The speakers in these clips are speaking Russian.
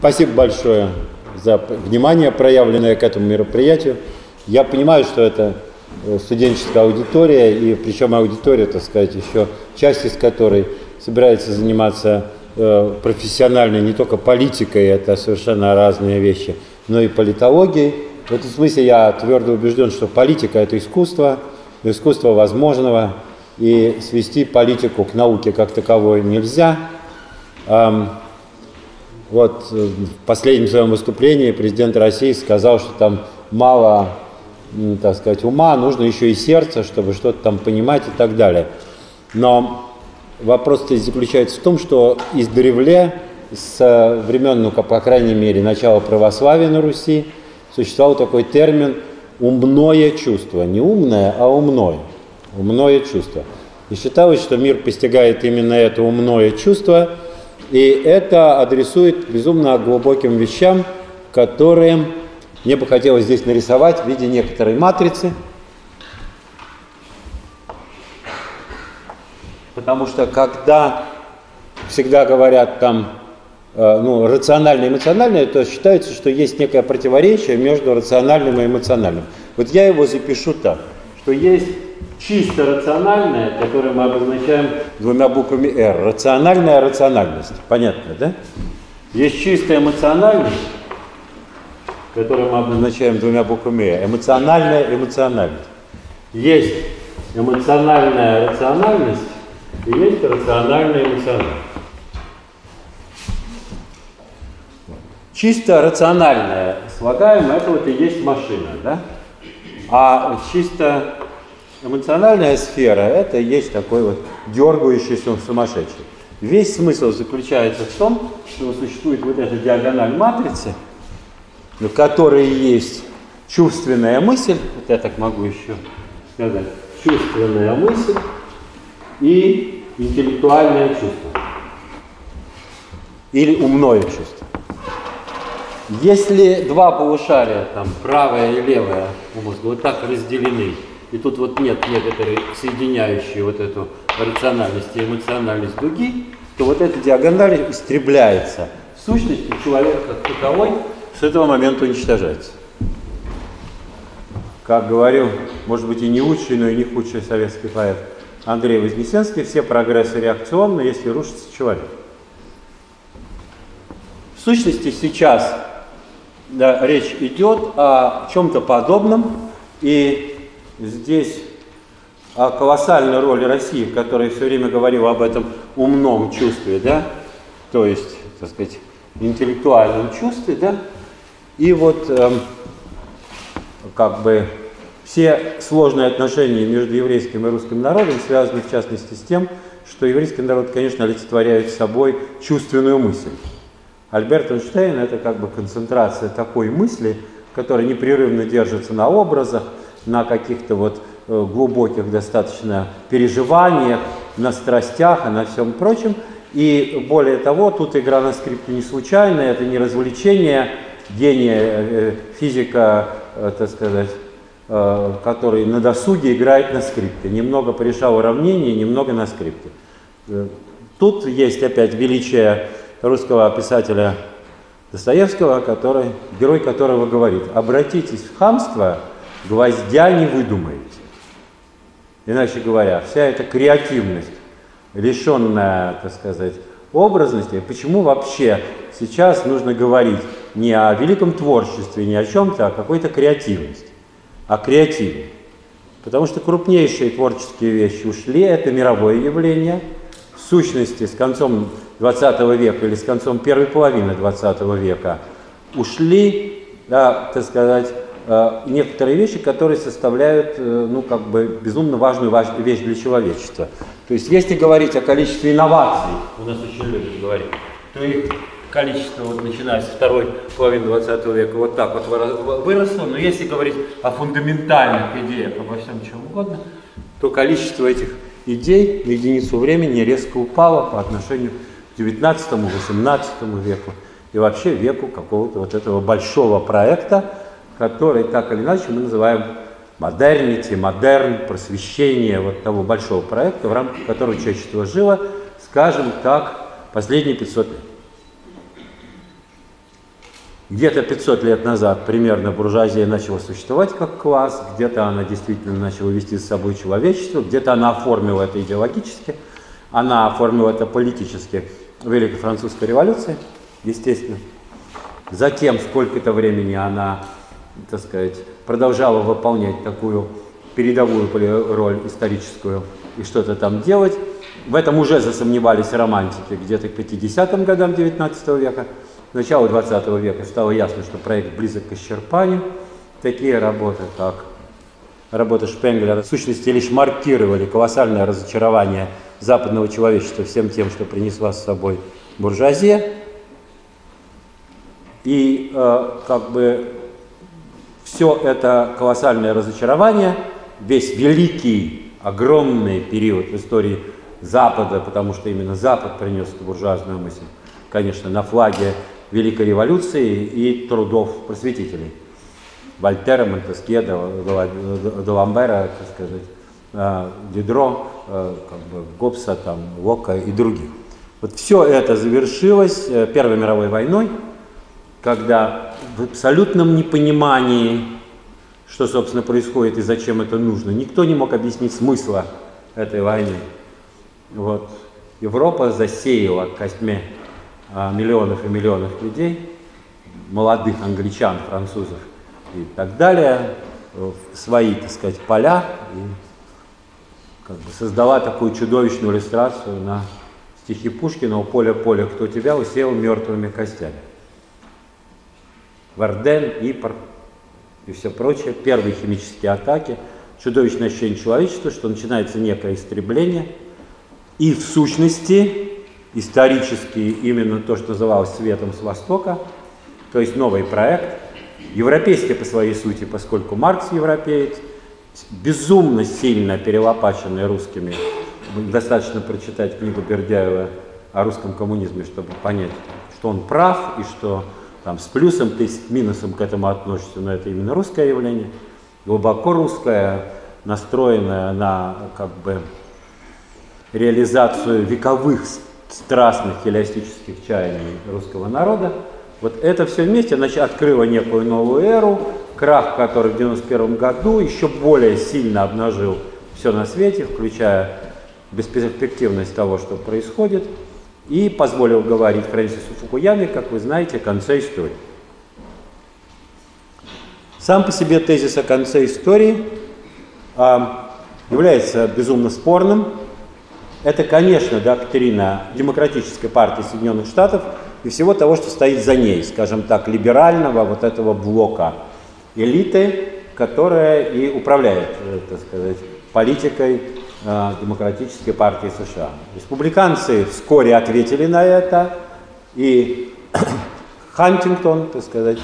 Спасибо большое за внимание, проявленное к этому мероприятию. Я понимаю, что это э, студенческая аудитория, и причем аудитория, так сказать, еще часть из которой собирается заниматься э, профессиональной не только политикой, это совершенно разные вещи, но и политологией. В этом смысле я твердо убежден, что политика – это искусство, искусство возможного, и свести политику к науке как таковой нельзя. Вот э, в последнем своем выступлении президент России сказал, что там мало, так сказать, ума, нужно еще и сердце, чтобы что-то там понимать и так далее. Но вопрос здесь заключается в том, что издревле, с времен, ну, по крайней мере, начала православия на Руси, существовал такой термин «умное чувство». Не умное, а умное. Умное чувство. И считалось, что мир постигает именно это умное чувство – и это адресует безумно глубоким вещам, которые мне бы хотелось здесь нарисовать в виде некоторой матрицы. Потому что когда всегда говорят там э, ну, рационально и эмоционально, то считается, что есть некое противоречие между рациональным и эмоциональным. Вот я его запишу так, что есть чисто рациональное, которое мы обозначаем двумя буквами R. Рациональная рациональность. Понятно, да? Есть чистая эмоциональность, которую мы обозначаем двумя буквами R. Эмоциональная эмоциональность. Есть эмоциональная рациональность и есть рациональная эмоциональность. Чисто рациональная слагаемое, это вот и есть машина, да? А чисто Эмоциональная сфера – это есть такой вот дергающийся сумасшедший. Весь смысл заключается в том, что существует вот эта диагональ матрицы, в которой есть чувственная мысль, вот я так могу еще сказать, чувственная мысль и интеллектуальное чувство. Или умное чувство. Если два полушария, там, правое и левое у мозга, вот так разделены, и тут вот нет некоторой соединяющей вот эту рациональность и эмоциональность дуги, то вот эта диагональ истребляется. В сущности, человек как таковой с этого момента уничтожается. Как говорил, может быть, и не лучший, но и не худший советский поэт Андрей Вознесенский, все прогрессы реакционны, если рушится человек. В сущности, сейчас да, речь идет о чем-то подобном, и здесь о колоссальной роли России, которая все время говорила об этом умном чувстве, да, то есть, так сказать, интеллектуальном чувстве, да, и вот эм, как бы все сложные отношения между еврейским и русским народом связаны в частности с тем, что еврейский народ, конечно, олицетворяет собой чувственную мысль. Альберт Эйнштейн – это как бы концентрация такой мысли, которая непрерывно держится на образах, на каких-то вот э, глубоких достаточно переживаниях, на страстях и на всем прочем. И более того, тут игра на скрипке не случайная, это не развлечение гения э, физика, э, так сказать, который на досуге играет на скрипке. Немного порешал уравнения, немного на скрипке. Тут есть опять величие русского писателя Достоевского, который, герой которого говорит, обратитесь в хамство – гвоздя не выдумаете. Иначе говоря, вся эта креативность, лишенная, так сказать, образности, почему вообще сейчас нужно говорить не о великом творчестве, не о чем-то, а о какой-то креативности, о креативе. Потому что крупнейшие творческие вещи ушли, это мировое явление. В сущности, с концом 20 века или с концом первой половины 20 века ушли, да, так сказать, некоторые вещи, которые составляют, э, ну, как бы, безумно важную вещь для человечества. То есть, если говорить о количестве инноваций, у нас очень любят говорить, то их количество, вот, начиная с второй половины 20 века, вот так вот выросло, но если говорить о фундаментальных идеях, обо всем чем угодно, то количество этих идей на единицу времени резко упало по отношению к 19-18 веку и вообще веку какого-то вот этого большого проекта, который так или иначе мы называем модернити, модерн, просвещение вот того большого проекта, в рамках которого человечество жило, скажем так, последние 500 лет. Где-то 500 лет назад примерно буржуазия начала существовать как класс, где-то она действительно начала вести с собой человечество, где-то она оформила это идеологически, она оформила это политически в Великой Французской революции, естественно. Затем сколько-то времени она, так сказать, продолжала выполнять такую передовую роль историческую и что-то там делать. В этом уже засомневались романтики где-то к 50-м годам 19 века. К началу 20 века стало ясно, что проект близок к исчерпанию. Такие работы, как работа Шпенгеля, в сущности лишь маркировали колоссальное разочарование западного человечества всем тем, что принесла с собой буржуазия. И э, как бы все это колоссальное разочарование, весь великий, огромный период в истории Запада, потому что именно Запад принес эту буржуазную мысль, конечно, на флаге Великой революции и трудов просветителей. Вольтера, Монтескье, Даламбера, так сказать, а, Дидро, а, как бы Гоббса, там, Лока и других. Вот все это завершилось э, Первой мировой войной, когда в абсолютном непонимании, что, собственно, происходит и зачем это нужно, никто не мог объяснить смысла этой войны. Вот. Европа засеяла костьми а, миллионов и миллионов людей, молодых англичан, французов и так далее, в свои, так сказать, поля и как бы создала такую чудовищную иллюстрацию на стихи Пушкина «У поля поля, кто тебя усеял мертвыми костями». Варден, Ипр и все прочее, первые химические атаки, чудовищное ощущение человечества, что начинается некое истребление – и в сущности, исторически именно то, что называлось светом с Востока, то есть новый проект, европейский по своей сути, поскольку Маркс европеец, безумно сильно перелопаченный русскими. Достаточно прочитать книгу Бердяева о русском коммунизме, чтобы понять, что он прав и что там с плюсом ты с минусом к этому относишься, но это именно русское явление, глубоко русское, настроенное на как бы реализацию вековых страстных хелиастических чаяний русского народа. Вот это все вместе открыло некую новую эру, крах, который в 1991 году еще более сильно обнажил все на свете, включая бесперспективность того, что происходит, и позволил говорить Фрэнсису Фукуяме, как вы знаете, о конце истории. Сам по себе тезис о конце истории а, является безумно спорным, это, конечно, доктрина Демократической партии Соединенных Штатов и всего того, что стоит за ней, скажем так, либерального вот этого блока элиты, которая и управляет, э, так сказать, политикой Демократической партии США. Республиканцы вскоре ответили на это, и Хантингтон, так сказать,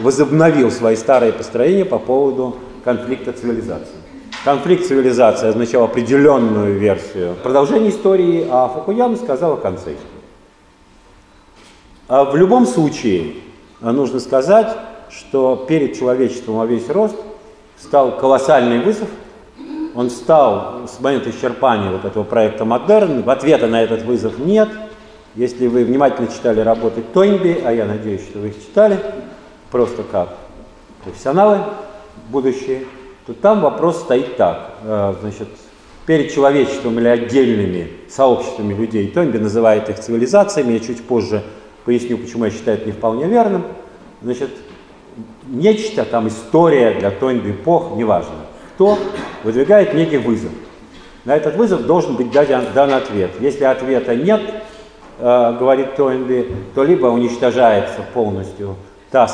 возобновил свои старые построения по поводу конфликта цивилизаций. Конфликт цивилизации означал определенную версию продолжения истории, а Фукуяма сказал о конце. А в любом случае, нужно сказать, что перед человечеством во весь рост стал колоссальный вызов. Он стал с момента исчерпания вот этого проекта «Модерн». Ответа на этот вызов нет. Если вы внимательно читали работы Тойнби, а я надеюсь, что вы их читали, просто как профессионалы будущие, то там вопрос стоит так. Э, значит, перед человечеством или отдельными сообществами людей, Томби называет их цивилизациями, я чуть позже поясню, почему я считаю это не вполне верным. Значит, нечто, там история для Тойнби эпох, неважно. Кто выдвигает некий вызов. На этот вызов должен быть дан, дан ответ. Если ответа нет, э, говорит Тойнби, то либо уничтожается полностью та,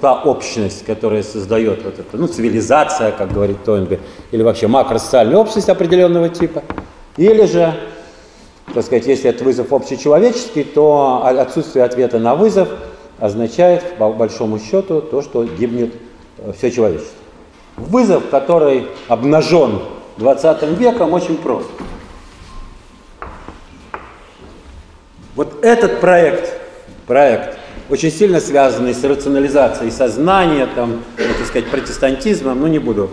та общность, которая создает вот это, ну, цивилизация, как говорит Тойнби, или вообще макросоциальная общность определенного типа, или же, так сказать, если это вызов общечеловеческий, то отсутствие ответа на вызов означает, по большому счету, то, что гибнет э, все человечество. Вызов, который обнажен 20 веком, очень прост. Вот этот проект, проект очень сильно связанный с рационализацией сознания, там, ну, так сказать, протестантизмом, ну не буду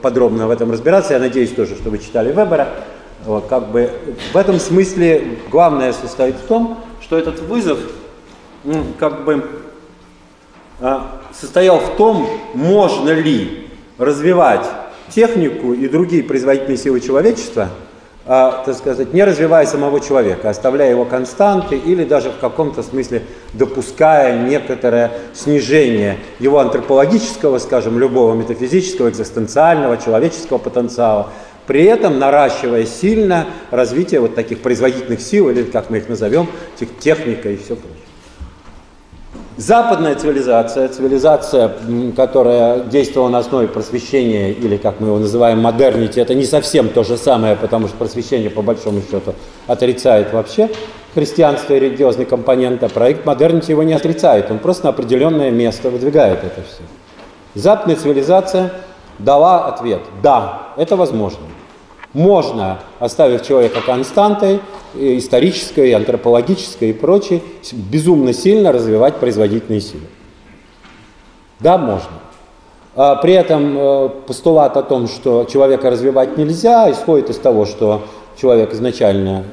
подробно в этом разбираться, я надеюсь тоже, что вы читали Вебера. Вот, как бы в этом смысле главное состоит в том, что этот вызов, ну, как бы состоял в том, можно ли развивать технику и другие производительные силы человечества – а, так сказать, не развивая самого человека, оставляя его константы или даже в каком-то смысле допуская некоторое снижение его антропологического, скажем, любого метафизического, экзистенциального, человеческого потенциала, при этом наращивая сильно развитие вот таких производительных сил, или как мы их назовем, техника и все прочее. Западная цивилизация, цивилизация, которая действовала на основе просвещения, или как мы его называем, модернити, это не совсем то же самое, потому что просвещение, по большому счету, отрицает вообще христианство и религиозный компонент, а проект модернити его не отрицает, он просто на определенное место выдвигает это все. Западная цивилизация дала ответ, да, это возможно. Можно, оставив человека константой, исторической, антропологической и прочей, безумно сильно развивать производительные силы. Да, можно. А при этом э, постулат о том, что человека развивать нельзя, исходит из того, что человек изначально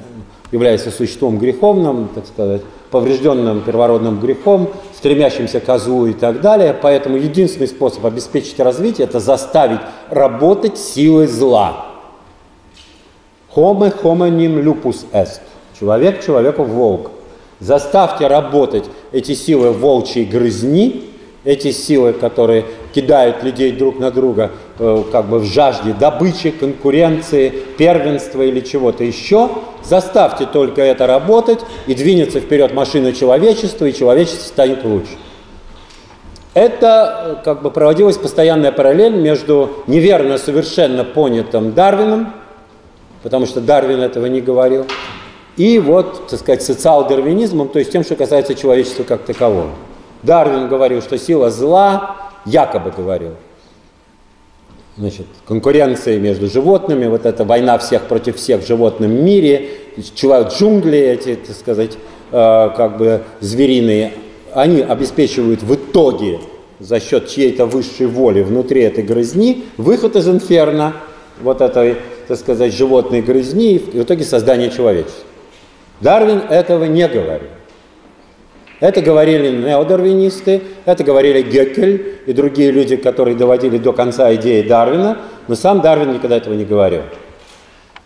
является существом греховным, так сказать, поврежденным первородным грехом, стремящимся к злу и так далее. Поэтому единственный способ обеспечить развитие – это заставить работать силой зла. Homo homonym lupus est. Человек человеку волк. Заставьте работать эти силы волчьей грызни, эти силы, которые кидают людей друг на друга э, как бы в жажде добычи, конкуренции, первенства или чего-то еще. Заставьте только это работать, и двинется вперед машина человечества, и человечество станет лучше. Это э, как бы проводилась постоянная параллель между неверно совершенно понятым Дарвином потому что Дарвин этого не говорил. И вот, так сказать, социал-дарвинизмом, то есть тем, что касается человечества как такового. Дарвин говорил, что сила зла, якобы говорил, значит, конкуренция между животными, вот эта война всех против всех в животном мире, джунгли эти, так сказать, э, как бы звериные, они обеспечивают в итоге за счет чьей-то высшей воли внутри этой грызни выход из инферно, вот этой так сказать, животной грызни и в итоге создание человечества. Дарвин этого не говорил. Это говорили неодарвинисты, это говорили Геккель и другие люди, которые доводили до конца идеи Дарвина, но сам Дарвин никогда этого не говорил.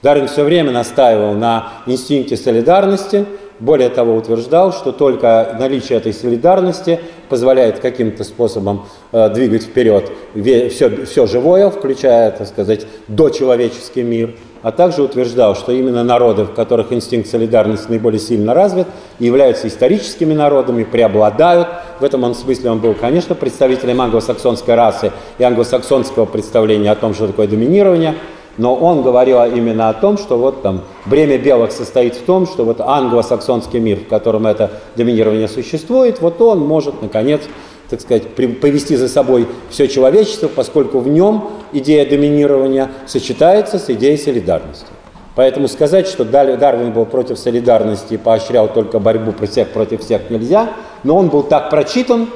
Дарвин все время настаивал на инстинкте солидарности, более того, утверждал, что только наличие этой солидарности позволяет каким-то способом э, двигать вперед все, все живое, включая, так сказать, дочеловеческий мир, а также утверждал, что именно народы, в которых инстинкт солидарности наиболее сильно развит, являются историческими народами, преобладают. В этом он смысле он был, конечно, представителем англосаксонской расы и англосаксонского представления о том, что такое доминирование – но он говорил именно о том, что вот там бремя белых состоит в том, что вот англосаксонский мир, в котором это доминирование существует, вот он может, наконец, так сказать, повести за собой все человечество, поскольку в нем идея доминирования сочетается с идеей солидарности. Поэтому сказать, что Дарвин был против солидарности и поощрял только борьбу всех против всех нельзя, но он был так прочитан,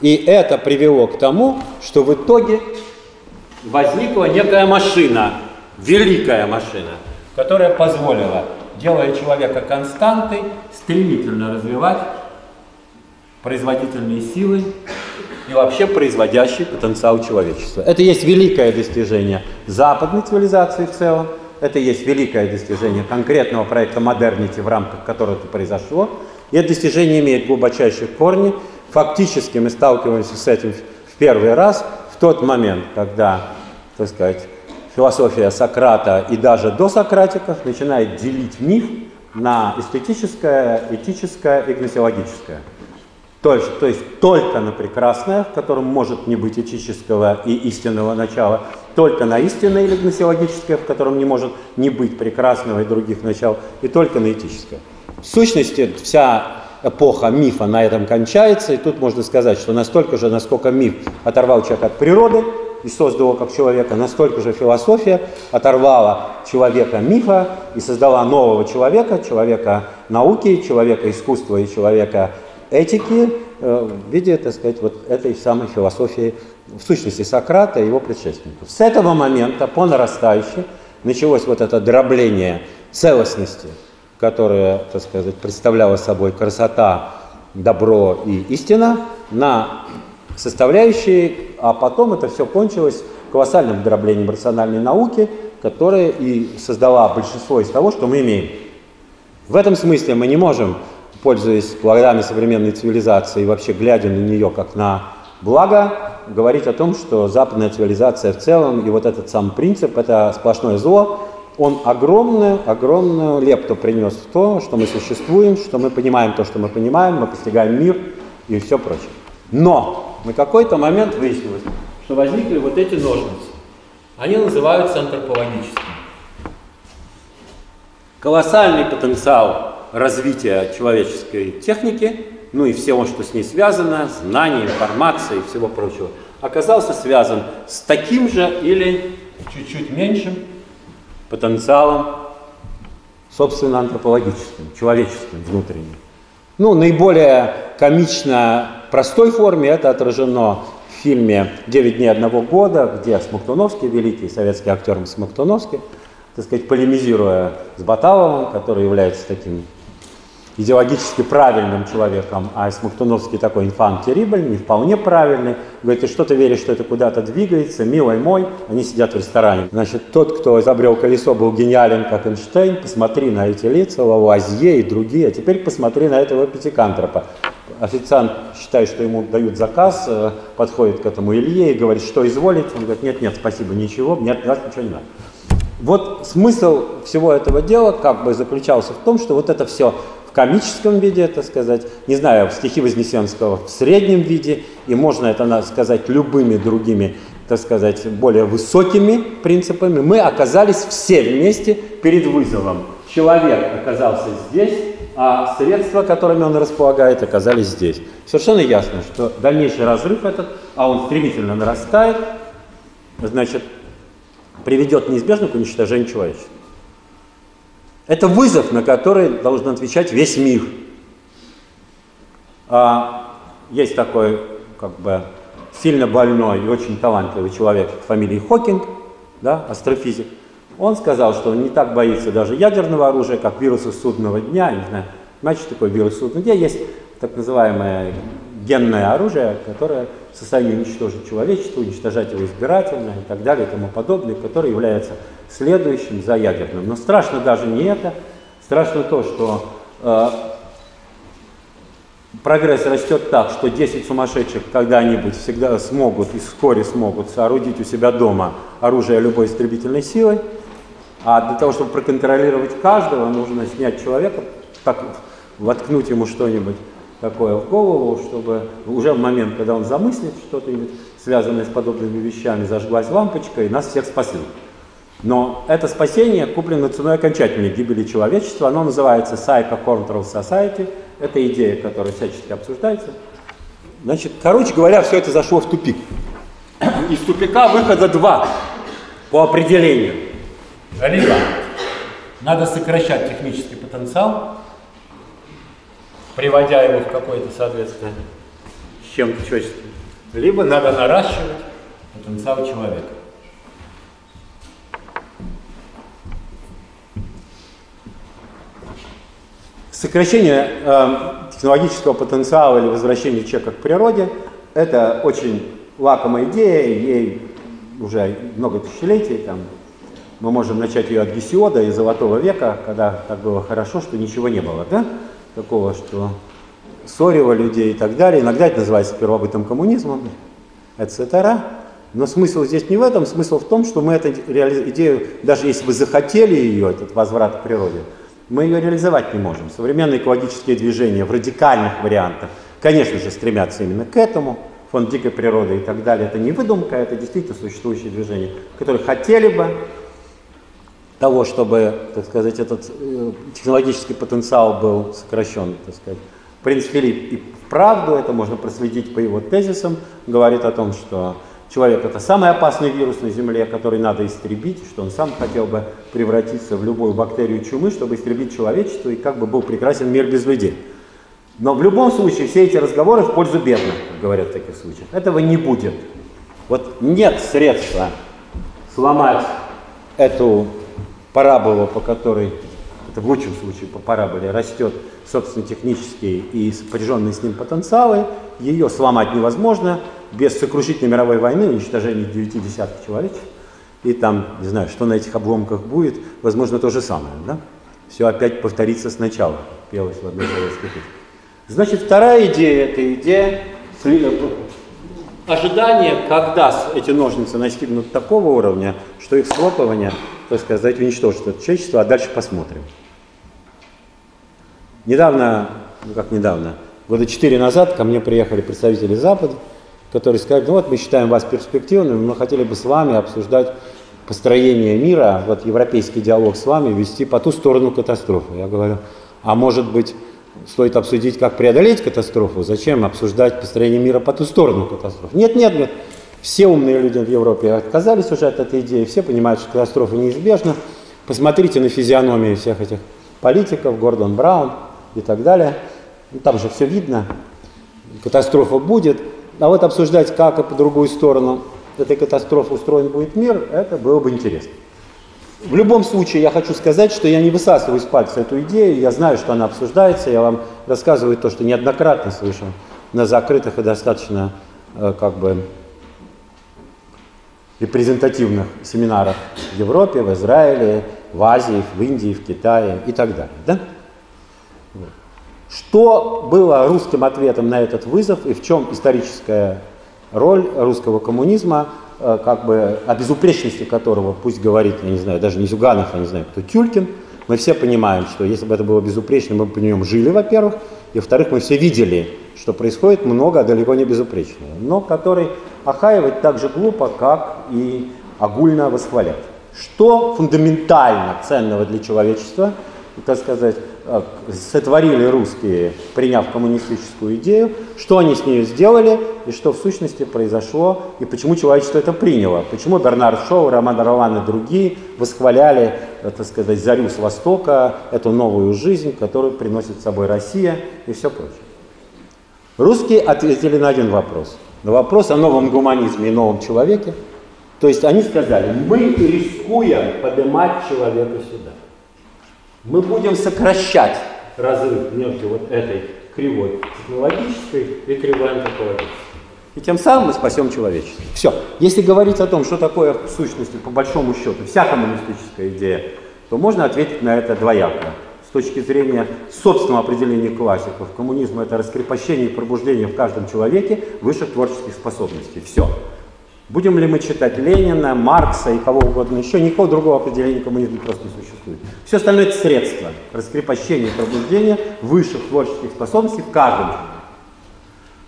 и это привело к тому, что в итоге возникла некая машина, великая машина, которая позволила, делая человека константой, стремительно развивать производительные силы и вообще производящий потенциал человечества. Это есть великое достижение западной цивилизации в целом, это есть великое достижение конкретного проекта модернити, в рамках которого это произошло. И это достижение имеет глубочайшие корни. Фактически мы сталкиваемся с этим в первый раз тот момент, когда, так сказать, философия Сократа и даже до Сократиков начинает делить миф на эстетическое, этическое и гносеологическое. То есть, то есть только на прекрасное, в котором может не быть этического и истинного начала, только на истинное или гносеологическое, в котором не может не быть прекрасного и других начал, и только на этическое. В сущности, вся эпоха мифа на этом кончается, и тут можно сказать, что настолько же, насколько миф оторвал человека от природы и создал его как человека, настолько же философия оторвала человека мифа и создала нового человека, человека науки, человека искусства и человека этики э, в виде, так сказать, вот этой самой философии, в сущности, Сократа и его предшественников. С этого момента по нарастающей началось вот это дробление целостности которая, так сказать, представляла собой красота, добро и истина, на составляющие, а потом это все кончилось колоссальным дроблением рациональной науки, которая и создала большинство из того, что мы имеем. В этом смысле мы не можем, пользуясь плодами современной цивилизации и вообще глядя на нее как на благо, говорить о том, что западная цивилизация в целом и вот этот сам принцип – это сплошное зло, он огромную, огромную лепту принес в то, что мы существуем, что мы понимаем то, что мы понимаем, мы постигаем мир и все прочее. Но на какой-то момент выяснилось, что возникли вот эти ножницы. Они называются антропологическими. Колоссальный потенциал развития человеческой техники, ну и всего, что с ней связано, знаний, информации и всего прочего, оказался связан с таким же или чуть-чуть меньшим потенциалом, собственно, антропологическим, человеческим, внутренним. Ну, наиболее комично простой форме это отражено в фильме «Девять дней одного года», где Смоктуновский, великий советский актер Смоктуновский, так сказать, полемизируя с Баталовым, который является таким идеологически правильным человеком, а Смоктуновский такой инфант террибль, не вполне правильный. Говорит, ты что ты веришь, что это куда-то двигается, милый мой, они сидят в ресторане. Значит, тот, кто изобрел колесо, был гениален, как Эйнштейн, посмотри на эти лица, Лавуазье и другие, а теперь посмотри на этого пятикантропа. Официант считает, что ему дают заказ, э, подходит к этому Илье и говорит, что изволить. Он говорит, нет, нет, спасибо, ничего, нет, нет, ничего не надо. Вот смысл всего этого дела как бы заключался в том, что вот это все в комическом виде, так сказать, не знаю, стихи Вознесенского в среднем виде, и можно это сказать любыми другими, так сказать, более высокими принципами, мы оказались все вместе перед вызовом. Человек оказался здесь, а средства, которыми он располагает, оказались здесь. Совершенно ясно, что дальнейший разрыв этот, а он стремительно нарастает, значит, приведет неизбежно к уничтожению человечества. Это вызов, на который должен отвечать весь мир. А, есть такой, как бы, сильно больной и очень талантливый человек фамилии Хокинг, да, астрофизик. Он сказал, что он не так боится даже ядерного оружия, как вируса судного дня. Не знаю, значит, такой вирус судного дня. Есть так называемое генное оружие, которое в состоянии уничтожить человечество, уничтожать его избирательно и так далее и тому подобное, которое является следующим за ядерным. Но страшно даже не это, страшно то, что э, прогресс растет так, что 10 сумасшедших когда-нибудь всегда смогут и вскоре смогут соорудить у себя дома оружие любой истребительной силой, а для того, чтобы проконтролировать каждого, нужно снять человека, так, воткнуть ему что-нибудь такое в голову, чтобы уже в момент, когда он замыслит что-то, связанное с подобными вещами, зажглась лампочка и нас всех спасли. Но это спасение куплено ценой окончательной гибели человечества. Оно называется Psycho Control Society. Это идея, которая всячески обсуждается. Значит, короче говоря, все это зашло в тупик. Из тупика выхода два по определению. Либо надо сокращать технический потенциал, приводя его в какое-то соответствие с чем-то человеческим, либо надо наращивать потенциал человека. Сокращение э, технологического потенциала или возвращение человека к природе – это очень лакомая идея, ей уже много тысячелетий, там, мы можем начать ее от Гесиода и Золотого века, когда так было хорошо, что ничего не было, да? Такого, что ссорило людей и так далее. Иногда это называется первобытным коммунизмом, etc. Но смысл здесь не в этом, смысл в том, что мы эту идею, даже если бы захотели ее, этот возврат к природе, мы ее реализовать не можем. Современные экологические движения в радикальных вариантах, конечно же, стремятся именно к этому. Фонд дикой природы и так далее. Это не выдумка, это действительно существующие движения, которые хотели бы того, чтобы, так сказать, этот э, технологический потенциал был сокращен, так сказать. Принц Филипп и вправду, это можно проследить по его тезисам, говорит о том, что Человек это самый опасный вирус на Земле, который надо истребить, что он сам хотел бы превратиться в любую бактерию чумы, чтобы истребить человечество, и как бы был прекрасен мир без людей. Но в любом случае все эти разговоры в пользу бедных, говорят в таких случаях. Этого не будет. Вот нет средства сломать эту параболу, по которой это в лучшем случае по параболе, растет, собственно, технические и сопряженные с ним потенциалы, ее сломать невозможно без сокрушительной мировой войны, уничтожения 9 десятков человек, и там, не знаю, что на этих обломках будет, возможно, то же самое, да? Все опять повторится сначала, пелось в одной советской. Значит, вторая идея – это идея ожидания, когда эти ножницы достигнут такого уровня, что их схлопывание, так сказать, уничтожит это человечество, а дальше посмотрим. Недавно, ну как недавно, года четыре назад ко мне приехали представители Запада, которые сказали, ну вот мы считаем вас перспективным, мы хотели бы с вами обсуждать построение мира, вот европейский диалог с вами вести по ту сторону катастрофы. Я говорю, а может быть стоит обсудить, как преодолеть катастрофу, зачем обсуждать построение мира по ту сторону катастрофы? Нет, нет, нет. Все умные люди в Европе отказались уже от этой идеи, все понимают, что катастрофа неизбежна. Посмотрите на физиономии всех этих политиков, Гордон Браун и так далее. Ну, там же все видно, катастрофа будет. А вот обсуждать, как и по другую сторону этой катастрофы устроен будет мир, это было бы интересно. В любом случае, я хочу сказать, что я не высасываю из пальца эту идею, я знаю, что она обсуждается, я вам рассказываю то, что неоднократно слышал на закрытых и достаточно э, как бы репрезентативных семинарах в Европе, в Израиле, в Азии, в Индии, в Китае и так далее. Да? Что было русским ответом на этот вызов и в чем историческая роль русского коммунизма Э, как бы о безупречности которого, пусть говорит, я не знаю, даже не Зюганов, я не знаю, кто Тюлькин, мы все понимаем, что если бы это было безупречно, мы бы по нем жили, во-первых, и во-вторых, мы все видели, что происходит много, а далеко не безупречного, но который охаивать так же глупо, как и огульно восхвалять. Что фундаментально ценного для человечества, так сказать, Э, сотворили русские, приняв коммунистическую идею, что они с ней сделали и что в сущности произошло, и почему человечество это приняло, почему Бернард Шоу, Роман Роман и другие восхваляли, э, так сказать, зарю с Востока, эту новую жизнь, которую приносит с собой Россия и все прочее. Русские ответили на один вопрос, на вопрос о новом гуманизме и новом человеке. То есть они сказали, мы рискуем поднимать человека сюда мы будем сокращать разрыв между вот этой кривой технологической и кривой антропологической. И тем самым мы спасем человечество. Все. Если говорить о том, что такое в сущности, по большому счету, вся коммунистическая идея, то можно ответить на это двояко. С точки зрения собственного определения классиков, коммунизм – это раскрепощение и пробуждение в каждом человеке высших творческих способностей. Все. Будем ли мы читать Ленина, Маркса и кого угодно еще, никакого другого определения коммунизма просто не существует. Все остальное это средство раскрепощения и пробуждения высших творческих способностей в каждом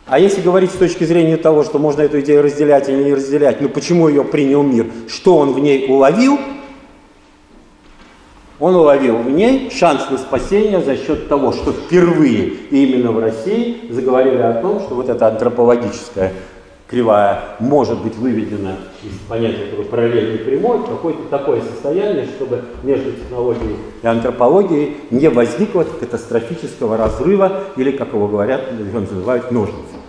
А если говорить с точки зрения того, что можно эту идею разделять или не разделять, ну почему ее принял мир, что он в ней уловил, он уловил в ней шанс на спасение за счет того, что впервые именно в России заговорили о том, что вот это антропологическое кривая может быть выведена из понятия этого параллельной прямой в какое-то такое состояние, чтобы между технологией и антропологией не возникло катастрофического разрыва или, как его говорят, его называют ножницы.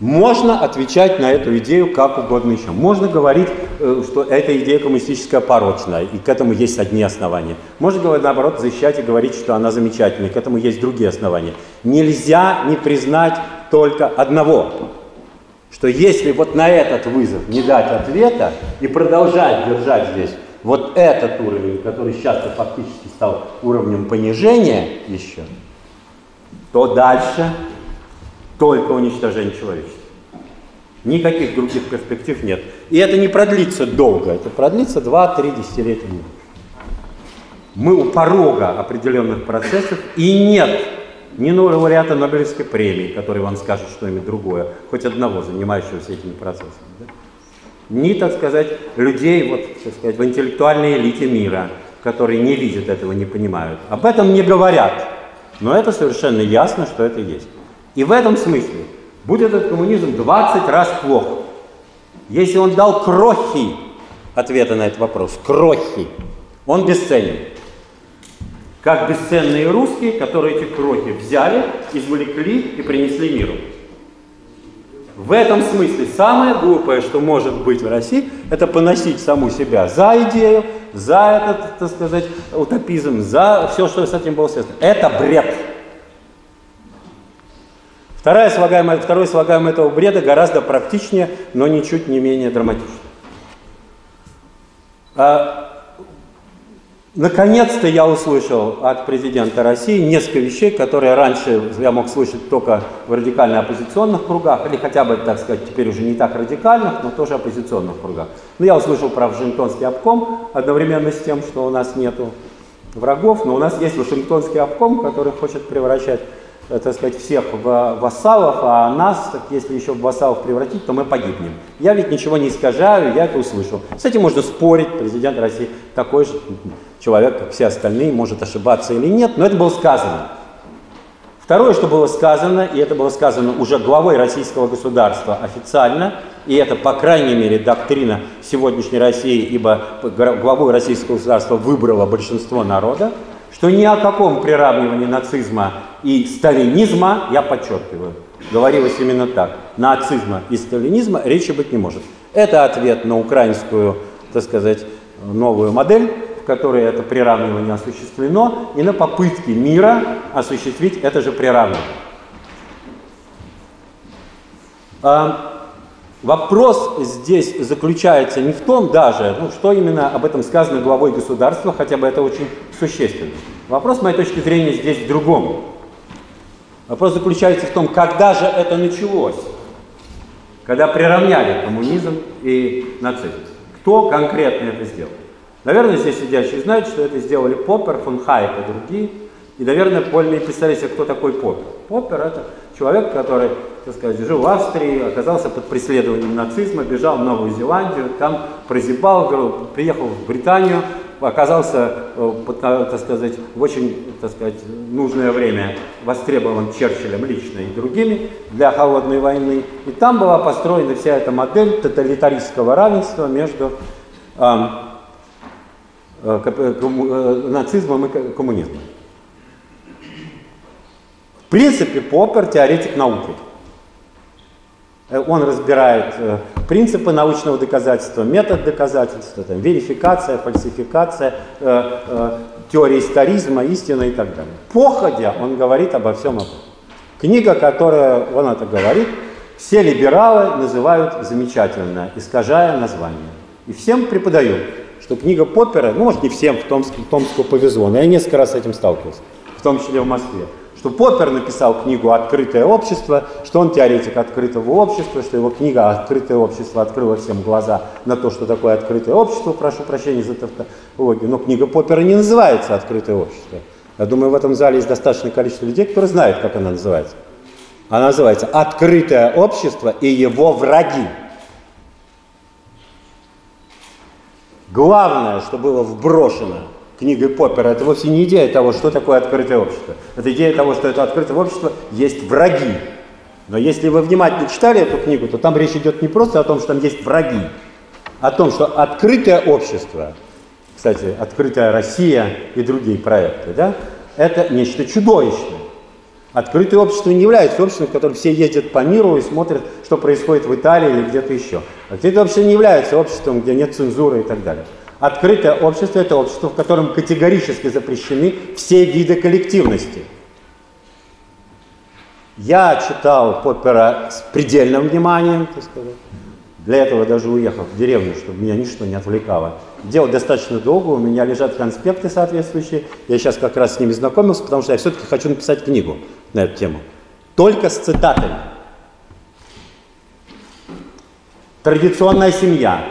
Можно отвечать на эту идею как угодно еще. Можно говорить, э, что эта идея коммунистическая порочная, и к этому есть одни основания. Можно, говорить, наоборот, защищать и говорить, что она замечательная, к этому есть другие основания. Нельзя не признать только одного, что если вот на этот вызов не дать ответа и продолжать держать здесь вот этот уровень, который сейчас фактически стал уровнем понижения еще, то дальше только уничтожение человечества. Никаких других перспектив нет. И это не продлится долго, это продлится 2-3 десятилетия. Мы у порога определенных процессов, и нет ни лауреата Нобелевской премии, который вам скажет что-нибудь другое, хоть одного, занимающегося этими процессами. Да? Ни, так сказать, людей вот, так сказать, в интеллектуальной элите мира, которые не видят этого, не понимают. Об этом не говорят, но это совершенно ясно, что это есть. И в этом смысле будет этот коммунизм 20 раз плох. Если он дал крохи ответа на этот вопрос, крохи, он бесценен как бесценные русские, которые эти крохи взяли, извлекли и принесли миру. В этом смысле самое глупое, что может быть в России, это поносить саму себя за идею, за этот, так сказать, утопизм, за все, что с этим было связано. Это бред. Второе слагаемое, второе слагаемое этого бреда гораздо практичнее, но ничуть не менее драматично. А Наконец-то я услышал от президента России несколько вещей, которые раньше я мог слышать только в радикально оппозиционных кругах, или хотя бы, так сказать, теперь уже не так радикальных, но тоже оппозиционных кругах. Но я услышал про Вашингтонский обком одновременно с тем, что у нас нет врагов, но у нас есть Вашингтонский обком, который хочет превращать так сказать, всех в вассалов, а нас, если еще в вассалов превратить, то мы погибнем. Я ведь ничего не искажаю, я это услышал. С этим можно спорить, президент России такой же человек, как все остальные, может ошибаться или нет, но это было сказано. Второе, что было сказано, и это было сказано уже главой российского государства официально, и это, по крайней мере, доктрина сегодняшней России, ибо главой российского государства выбрало большинство народа, что ни о каком приравнивании нацизма и сталинизма, я подчеркиваю, говорилось именно так, нацизма и сталинизма речи быть не может. Это ответ на украинскую, так сказать, новую модель, в которой это приравнивание осуществлено, и на попытки мира осуществить это же приравнивание. А, Вопрос здесь заключается не в том даже, ну, что именно об этом сказано главой государства, хотя бы это очень существенно. Вопрос, с моей точки зрения, здесь в другом. Вопрос заключается в том, когда же это началось, когда приравняли коммунизм и нацизм. Кто конкретно это сделал? Наверное, здесь сидящие знают, что это сделали Поппер, фон Хайек и другие. И, наверное, вольные представили себе, кто такой Поппер. Поппер – это человек, который так сказать, жил в Австрии, оказался под преследованием нацизма, бежал в Новую Зеландию, там прозябал, приехал в Британию, оказался, э, так сказать, в очень, так сказать, нужное время востребован Черчиллем лично и другими для холодной войны. И там была построена вся эта модель тоталитаристского равенства между э, э, нацизмом и коммунизмом. В принципе, Поппер теоретик науки. Э, он разбирает э, принципы научного доказательства, метод доказательства, там, верификация, фальсификация, э, теория историзма, истина и так далее. Походя он говорит обо всем этом. Книга, которая он это говорит, все либералы называют замечательно, искажая название. И всем преподают, что книга Поппера, ну, может, не всем в Томске, Томску повезло, но я несколько раз с этим сталкивался, в том числе в Москве что Поппер написал книгу «Открытое общество», что он теоретик открытого общества, что его книга «Открытое общество» открыла всем глаза на то, что такое открытое общество, прошу прощения за тавтологию, но книга Поппера не называется «Открытое общество». Я думаю, в этом зале есть достаточное количество людей, которые знают, как она называется. Она называется «Открытое общество и его враги». Главное, что было вброшено книгой Поппера, это вовсе не идея того, что такое открытое общество. Это идея того, что это открытое общество есть враги. Но если вы внимательно читали эту книгу, то там речь идет не просто о том, что там есть враги, а о том, что открытое общество, кстати, открытая Россия и другие проекты, да, это нечто чудовищное. Открытое общество не является обществом, в котором все ездят по миру и смотрят, что происходит в Италии или где-то еще. Открытое общество не является обществом, где нет цензуры и так далее. Открытое общество – это общество, в котором категорически запрещены все виды коллективности. Я читал Поппера с предельным вниманием, так сказать. Для этого даже уехал в деревню, чтобы меня ничто не отвлекало. Делал достаточно долго, у меня лежат конспекты соответствующие. Я сейчас как раз с ними знакомился, потому что я все-таки хочу написать книгу на эту тему. Только с цитатами. Традиционная семья,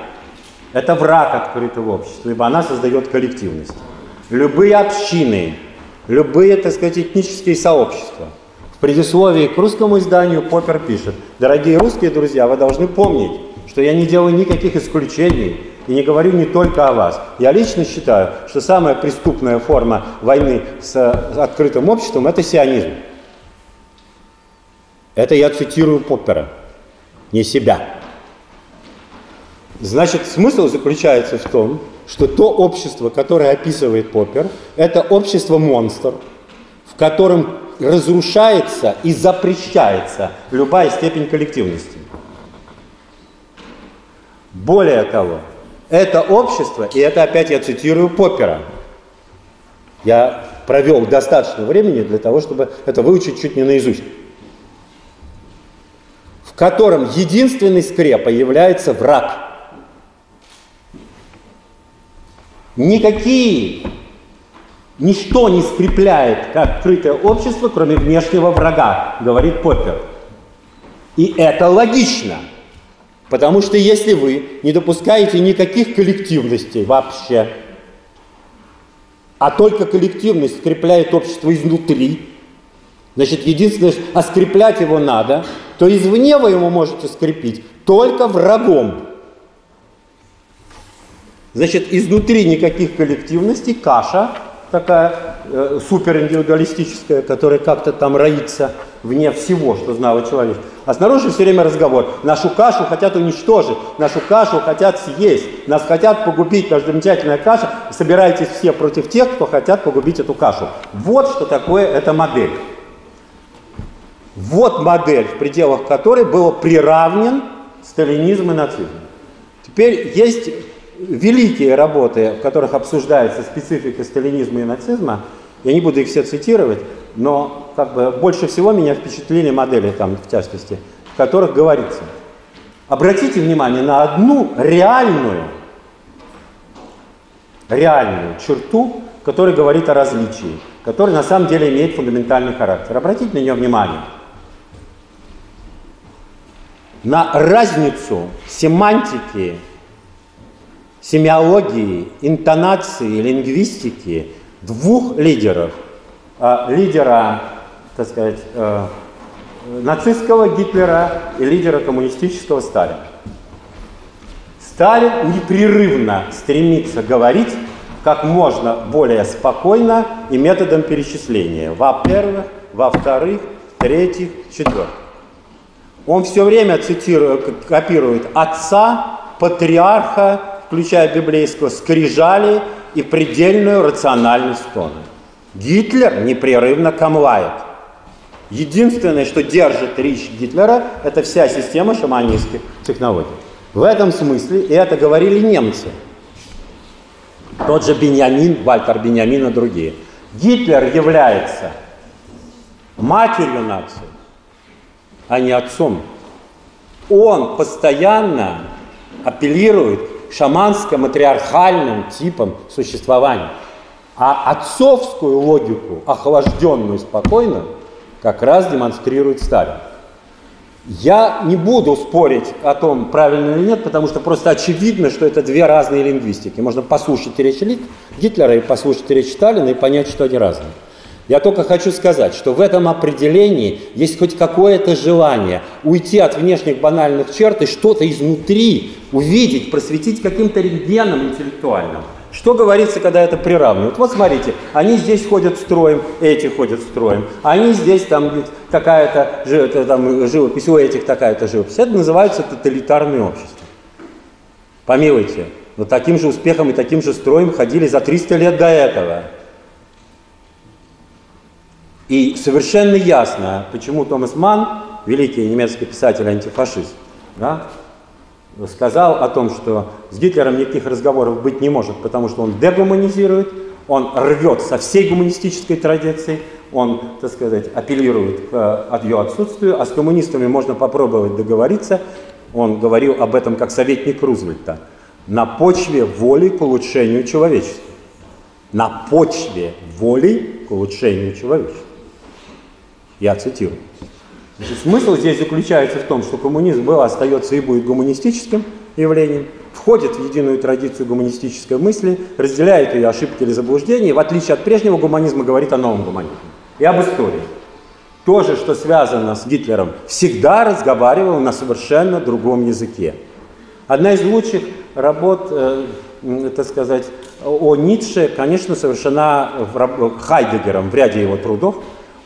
это враг открытого общества, ибо она создает коллективность. Любые общины, любые, так сказать, этнические сообщества. В предисловии к русскому изданию Поппер пишет, дорогие русские друзья, вы должны помнить, что я не делаю никаких исключений и не говорю не только о вас. Я лично считаю, что самая преступная форма войны с открытым обществом – это сионизм. Это я цитирую Поппера, не себя. Значит, смысл заключается в том, что то общество, которое описывает Поппер, это общество-монстр, в котором разрушается и запрещается любая степень коллективности. Более того, это общество, и это опять я цитирую Поппера, я провел достаточно времени для того, чтобы это выучить чуть не наизусть, в котором единственной скрепой является враг. Никакие, ничто не скрепляет как открытое общество, кроме внешнего врага, говорит Поппер. И это логично. Потому что если вы не допускаете никаких коллективностей вообще, а только коллективность скрепляет общество изнутри, значит, единственное, а скреплять его надо, то извне вы его можете скрепить только врагом. Значит, изнутри никаких коллективностей, каша такая э, супериндивидуалистическая, которая как-то там роится вне всего, что знало человечество. А снаружи все время разговор. Нашу кашу хотят уничтожить, нашу кашу хотят съесть, нас хотят погубить, наша замечательная каша. Собирайтесь все против тех, кто хотят погубить эту кашу. Вот что такое эта модель. Вот модель, в пределах которой был приравнен сталинизм и нацизм. Теперь есть великие работы, в которых обсуждается специфика сталинизма и нацизма. Я не буду их все цитировать, но как бы больше всего меня впечатлили модели там, в частности, в которых говорится. Обратите внимание на одну реальную, реальную черту, которая говорит о различии, которая на самом деле имеет фундаментальный характер. Обратите на нее внимание. На разницу семантики, семиологии, интонации, лингвистики двух лидеров – Э, лидера, так сказать, э, нацистского Гитлера и лидера коммунистического Сталина. Сталин непрерывно стремится говорить как можно более спокойно и методом перечисления. Во-первых, во-вторых, в-третьих, в-четвертых. Он все время цитирует, копирует отца, патриарха, включая библейского, скрижали и предельную рациональность тона. Гитлер непрерывно камлает. Единственное, что держит речь Гитлера, это вся система шаманистских технологий. В этом смысле, и это говорили немцы, тот же Беньямин, Вальтер Беньямин и другие. Гитлер является матерью нации, а не отцом. Он постоянно апеллирует шаманско-матриархальным типам существования. А отцовскую логику, охлажденную и спокойную, как раз демонстрирует Сталин. Я не буду спорить о том, правильно или нет, потому что просто очевидно, что это две разные лингвистики. Можно послушать речь Гитлера и послушать речь Сталина и понять, что они разные. Я только хочу сказать, что в этом определении есть хоть какое-то желание уйти от внешних банальных черт и что-то изнутри увидеть, просветить каким-то рентгеном интеллектуальным – что говорится, когда это приравнивают? Вот смотрите, они здесь ходят строем, эти ходят строем, они здесь там какая-то там, живопись, у этих такая-то живопись. Это называется тоталитарное общество. Помилуйте, но таким же успехом и таким же строем ходили за 300 лет до этого. И совершенно ясно, почему Томас Манн, великий немецкий писатель-антифашист, да, сказал о том, что с Гитлером никаких разговоров быть не может, потому что он дегуманизирует, он рвет со всей гуманистической традицией, он, так сказать, апеллирует к ее отсутствию, а с коммунистами можно попробовать договориться. Он говорил об этом как советник Рузвельта. На почве воли к улучшению человечества. На почве воли к улучшению человечества. Я цитирую. Значит, смысл здесь заключается в том, что коммунизм был, остается и будет гуманистическим явлением, входит в единую традицию гуманистической мысли, разделяет ее ошибки или заблуждения, и в отличие от прежнего гуманизма говорит о новом гуманизме и об истории. То же, что связано с Гитлером, всегда разговаривал на совершенно другом языке. Одна из лучших работ, э, так сказать, о Ницше, конечно, совершена Хайдегером в ряде его трудов,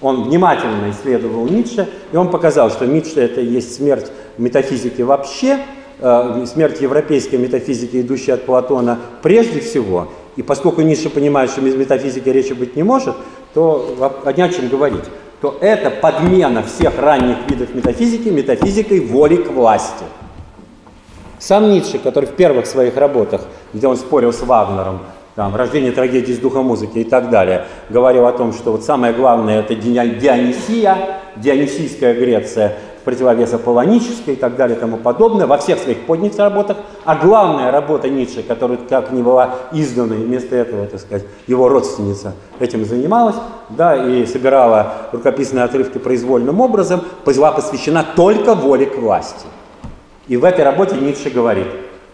он внимательно исследовал Ницше, и он показал, что Ницше это и есть смерть метафизики вообще, э, смерть европейской метафизики, идущей от Платона прежде всего. И поскольку Ницше понимает, что без метафизики речи быть не может, то о, о чем говорить. То это подмена всех ранних видов метафизики метафизикой воли к власти. Сам Ницше, который в первых своих работах, где он спорил с Вагнером, там, рождение трагедии с духа музыки и так далее, говорил о том, что вот самое главное это Дионисия, Дионисийская Греция, в противовес аполлонической и так далее и тому подобное, во всех своих поднятых работах. А главная работа Ницше, которая как не была издана, и вместо этого, так сказать, его родственница этим занималась, да, и собирала рукописные отрывки произвольным образом, была посвящена только воле к власти. И в этой работе Ницше говорит,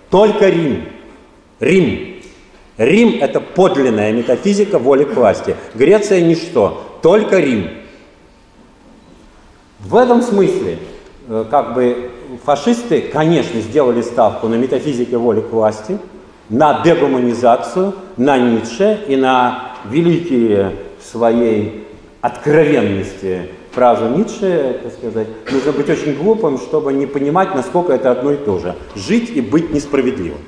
только Рим, Рим, Рим – это подлинная метафизика воли к власти. Греция – ничто, только Рим. В этом смысле, э, как бы, фашисты, конечно, сделали ставку на метафизике воли к власти, на дегуманизацию, на Ницше и на великие своей откровенности фразу Ницше, так сказать, нужно быть очень глупым, чтобы не понимать, насколько это одно и то же. Жить и быть несправедливым.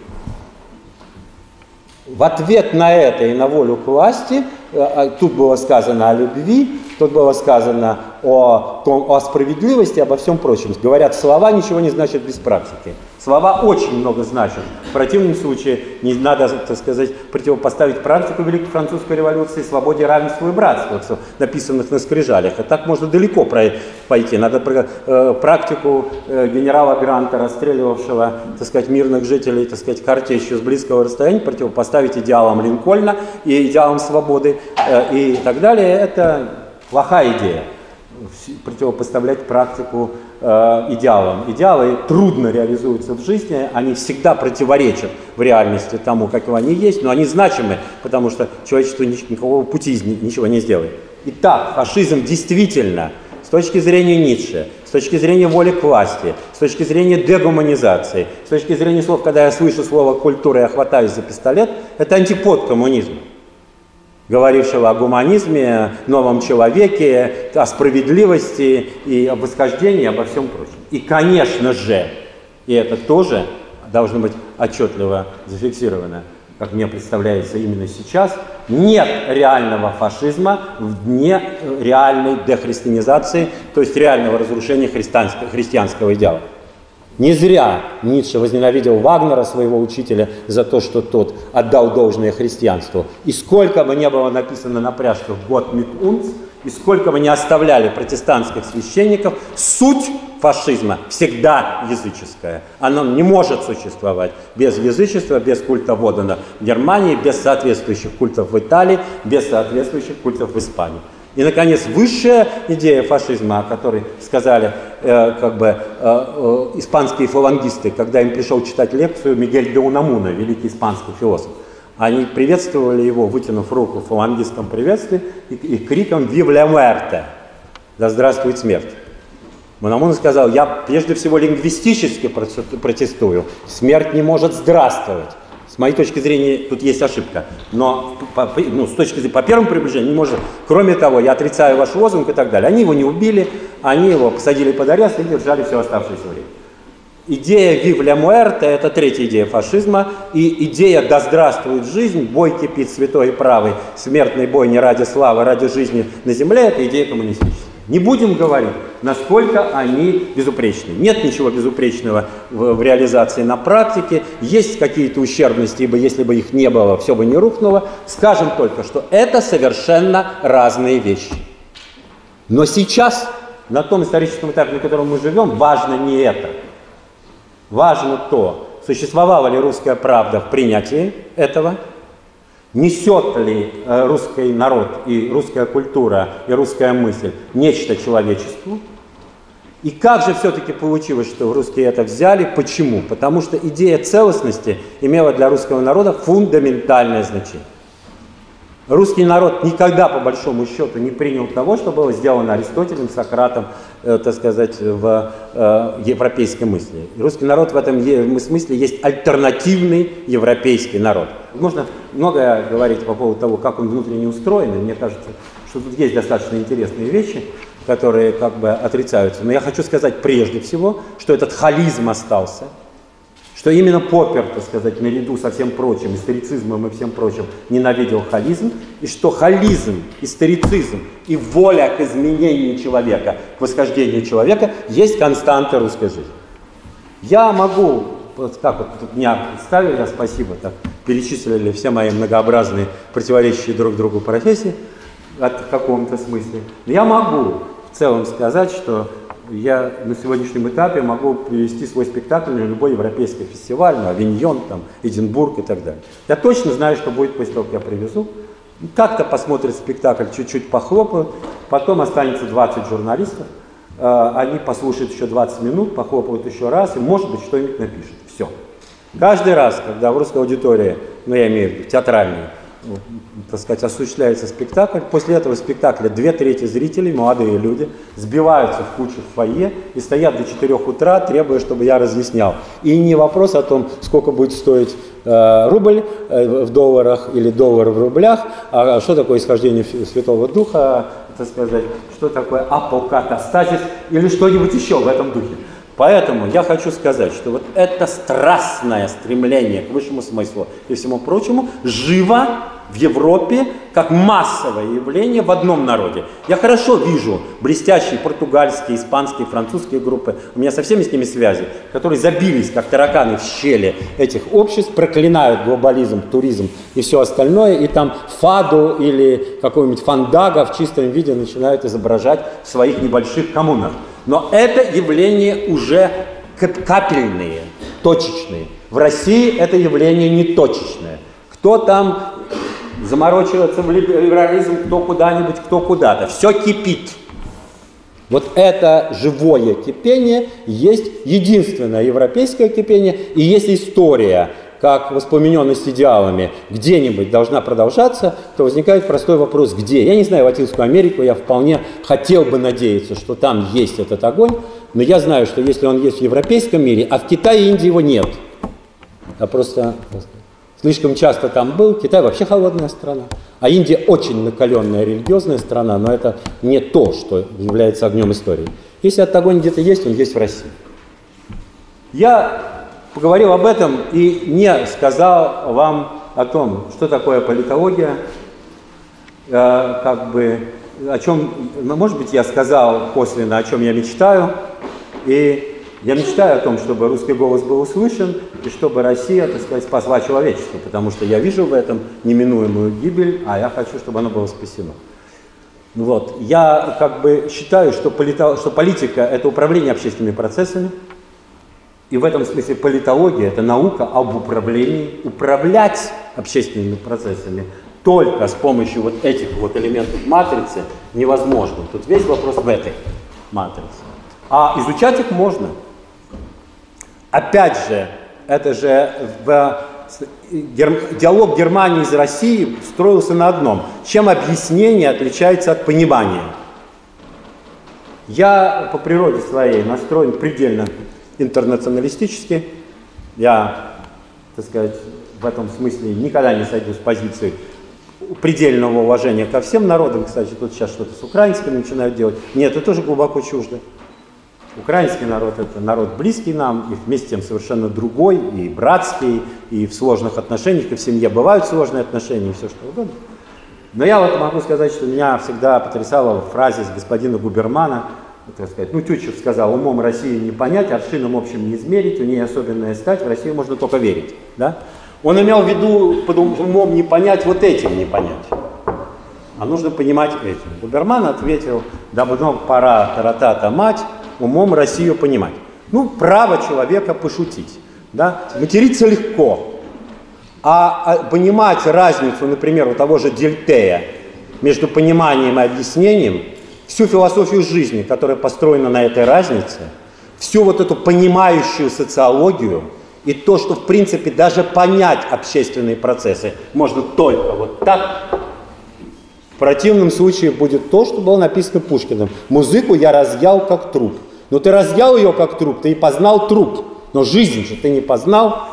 В ответ на это и на волю к власти, э, а, тут было сказано о любви, тут было сказано о, о справедливости, обо всем прочем. Говорят, слова ничего не значат без практики. Слова очень много значат. В противном случае не надо, так сказать, противопоставить практику Великой Французской революции свободе, равенству и братству, написанных на скрижалях. И так можно далеко пойти. Надо э, практику э, генерала Гранта, расстреливавшего, так сказать, мирных жителей, так сказать, еще с близкого расстояния, противопоставить идеалам Линкольна и идеалам свободы э, и так далее. Это плохая идея противопоставлять практику идеалам. Идеалы трудно реализуются в жизни, они всегда противоречат в реальности тому, как они есть, но они значимы, потому что человечество никакого пути ничего не сделает. Итак, фашизм действительно, с точки зрения Ницше, с точки зрения воли к власти, с точки зрения дегуманизации, с точки зрения слов, когда я слышу слово «культура», я хватаюсь за пистолет, это антипод коммунизма говорившего о гуманизме, новом человеке, о справедливости и об восхождении, обо всем прочем. И, конечно же, и это тоже должно быть отчетливо зафиксировано, как мне представляется именно сейчас, нет реального фашизма в дне реальной дехристианизации, то есть реального разрушения христианского идеала. Не зря Ницше возненавидел Вагнера, своего учителя, за то, что тот отдал должное христианству. И сколько бы не было написано на пряжках «Год мит унц», и сколько бы не оставляли протестантских священников, суть фашизма всегда языческая. Она не может существовать без язычества, без культа Водана в Германии, без соответствующих культов в Италии, без соответствующих культов в Испании. И, наконец, высшая идея фашизма, о которой сказали э, как бы, э, э, испанские фалангисты, когда им пришел читать лекцию Мигель де Унамуна, великий испанский философ. Они приветствовали его, вытянув руку в фалангистском приветствии и, и криком «Вив ля муэрте!» «Да здравствует смерть!» Мунамун сказал, я прежде всего лингвистически протестую. Смерть не может здравствовать. С моей точки зрения, тут есть ошибка. Но по, ну, с точки зрения, по первому приближению не может. Кроме того, я отрицаю ваш лозунг и так далее. Они его не убили, они его посадили под арест и держали все оставшееся время. Идея «Вив ля муэрте» – это третья идея фашизма, и идея «Да здравствует жизнь», «Бой кипит святой и правый», «Смертный бой не ради славы, а ради жизни на земле» – это идея коммунистическая. Не будем говорить, насколько они безупречны. Нет ничего безупречного в, в реализации на практике, есть какие-то ущербности, ибо если бы их не было, все бы не рухнуло. Скажем только, что это совершенно разные вещи. Но сейчас, на том историческом этапе, на котором мы живем, важно не это. Важно то, существовала ли русская правда в принятии этого – Несет ли э, русский народ и русская культура и русская мысль нечто человечеству? И как же все-таки получилось, что русские это взяли? Почему? Потому что идея целостности имела для русского народа фундаментальное значение. Русский народ никогда, по большому счету, не принял того, что было сделано Аристотелем, Сократом, э, так сказать, в э, европейской мысли. русский народ в этом смысле есть альтернативный европейский народ. Можно многое говорить по поводу того, как он внутренне устроен, мне кажется, что тут есть достаточно интересные вещи, которые как бы отрицаются. Но я хочу сказать прежде всего, что этот холизм остался – что именно Поппер, так сказать, наряду со всем прочим, историцизмом и всем прочим, ненавидел холизм, и что холизм, историцизм и воля к изменению человека, к восхождению человека есть константа русской жизни. Я могу вот как вот меня представили, спасибо, так перечислили все мои многообразные, противоречащие друг другу профессии от, каком-то смысле. Но я могу в целом сказать, что я на сегодняшнем этапе могу привести свой спектакль на любой европейский фестиваль, на Авиньон, там, Эдинбург и так далее. Я точно знаю, что будет после того, как я привезу. Как-то посмотрят спектакль, чуть-чуть похлопают, потом останется 20 журналистов, э, они послушают еще 20 минут, похлопают еще раз и, может быть, что-нибудь напишут. Все. Каждый раз, когда в русской аудитории, ну я имею в виду театральной, так сказать, осуществляется спектакль. После этого спектакля две трети зрителей, молодые люди, сбиваются в кучу в фойе и стоят до 4 утра, требуя, чтобы я разъяснял. И не вопрос о том, сколько будет стоить э, рубль э, в долларах или доллар в рублях, а что такое исхождение Святого Духа, так сказать, что такое апокатастазис или что-нибудь еще в этом духе. Поэтому я хочу сказать, что вот это страстное стремление к высшему смыслу и всему прочему живо в Европе как массовое явление в одном народе. Я хорошо вижу блестящие португальские, испанские, французские группы, у меня со всеми с ними связи, которые забились как тараканы в щели этих обществ, проклинают глобализм, туризм и все остальное, и там фаду или какой-нибудь фандага в чистом виде начинают изображать в своих небольших коммунах. Но это явление уже капельные, точечные. В России это явление не точечное. Кто там заморочивается в либерализм, кто куда-нибудь, кто куда-то. Все кипит. Вот это живое кипение есть единственное европейское кипение, и есть история, как воспламененность идеалами где-нибудь должна продолжаться, то возникает простой вопрос, где? Я не знаю Латинскую Америку, я вполне хотел бы надеяться, что там есть этот огонь, но я знаю, что если он есть в европейском мире, а в Китае и Индии его нет, а просто слишком часто там был, Китай вообще холодная страна, а Индия очень накаленная религиозная страна, но это не то, что является огнем истории. Если этот огонь где-то есть, он есть в России. Я поговорил об этом и не сказал вам о том, что такое политология, э, как бы, о чем, ну, может быть, я сказал косвенно, о чем я мечтаю, и я мечтаю о том, чтобы русский голос был услышан, и чтобы Россия, так сказать, спасла человечество, потому что я вижу в этом неминуемую гибель, а я хочу, чтобы оно было спасено. Вот. Я как бы считаю, что, полито... что политика – это управление общественными процессами, и в этом смысле политология – это наука об управлении, управлять общественными процессами только с помощью вот этих вот элементов матрицы невозможно. Тут весь вопрос в этой матрице. А изучать их можно. Опять же, это же в диалог Германии из России строился на одном. Чем объяснение отличается от понимания? Я по природе своей настроен предельно интернационалистически. Я, так сказать, в этом смысле никогда не сойду с позиции предельного уважения ко всем народам. Кстати, тут сейчас что-то с украинским начинают делать. Нет, это тоже глубоко чуждо. Украинский народ – это народ близкий нам, и вместе с тем совершенно другой, и братский, и в сложных отношениях, и в семье бывают сложные отношения, и все что угодно. Но я вот могу сказать, что меня всегда потрясала фраза господина Губермана – так сказать, ну, Тютчев сказал, умом России не понять, аршином общим не измерить, у нее особенная стать, в Россию можно только верить. Да? Он имел в виду под умом не понять, вот этим не понять. А нужно понимать этим. Губерман ответил, давно пора таратата мать, умом Россию понимать. Ну, право человека пошутить. Да? Материться легко. А, а понимать разницу, например, у того же Дельтея между пониманием и объяснением – всю философию жизни, которая построена на этой разнице, всю вот эту понимающую социологию и то, что в принципе даже понять общественные процессы можно только вот так, в противном случае будет то, что было написано Пушкиным. Музыку я разъял как труп. Но ты разъял ее как труп, ты и познал труп. Но жизнь же ты не познал.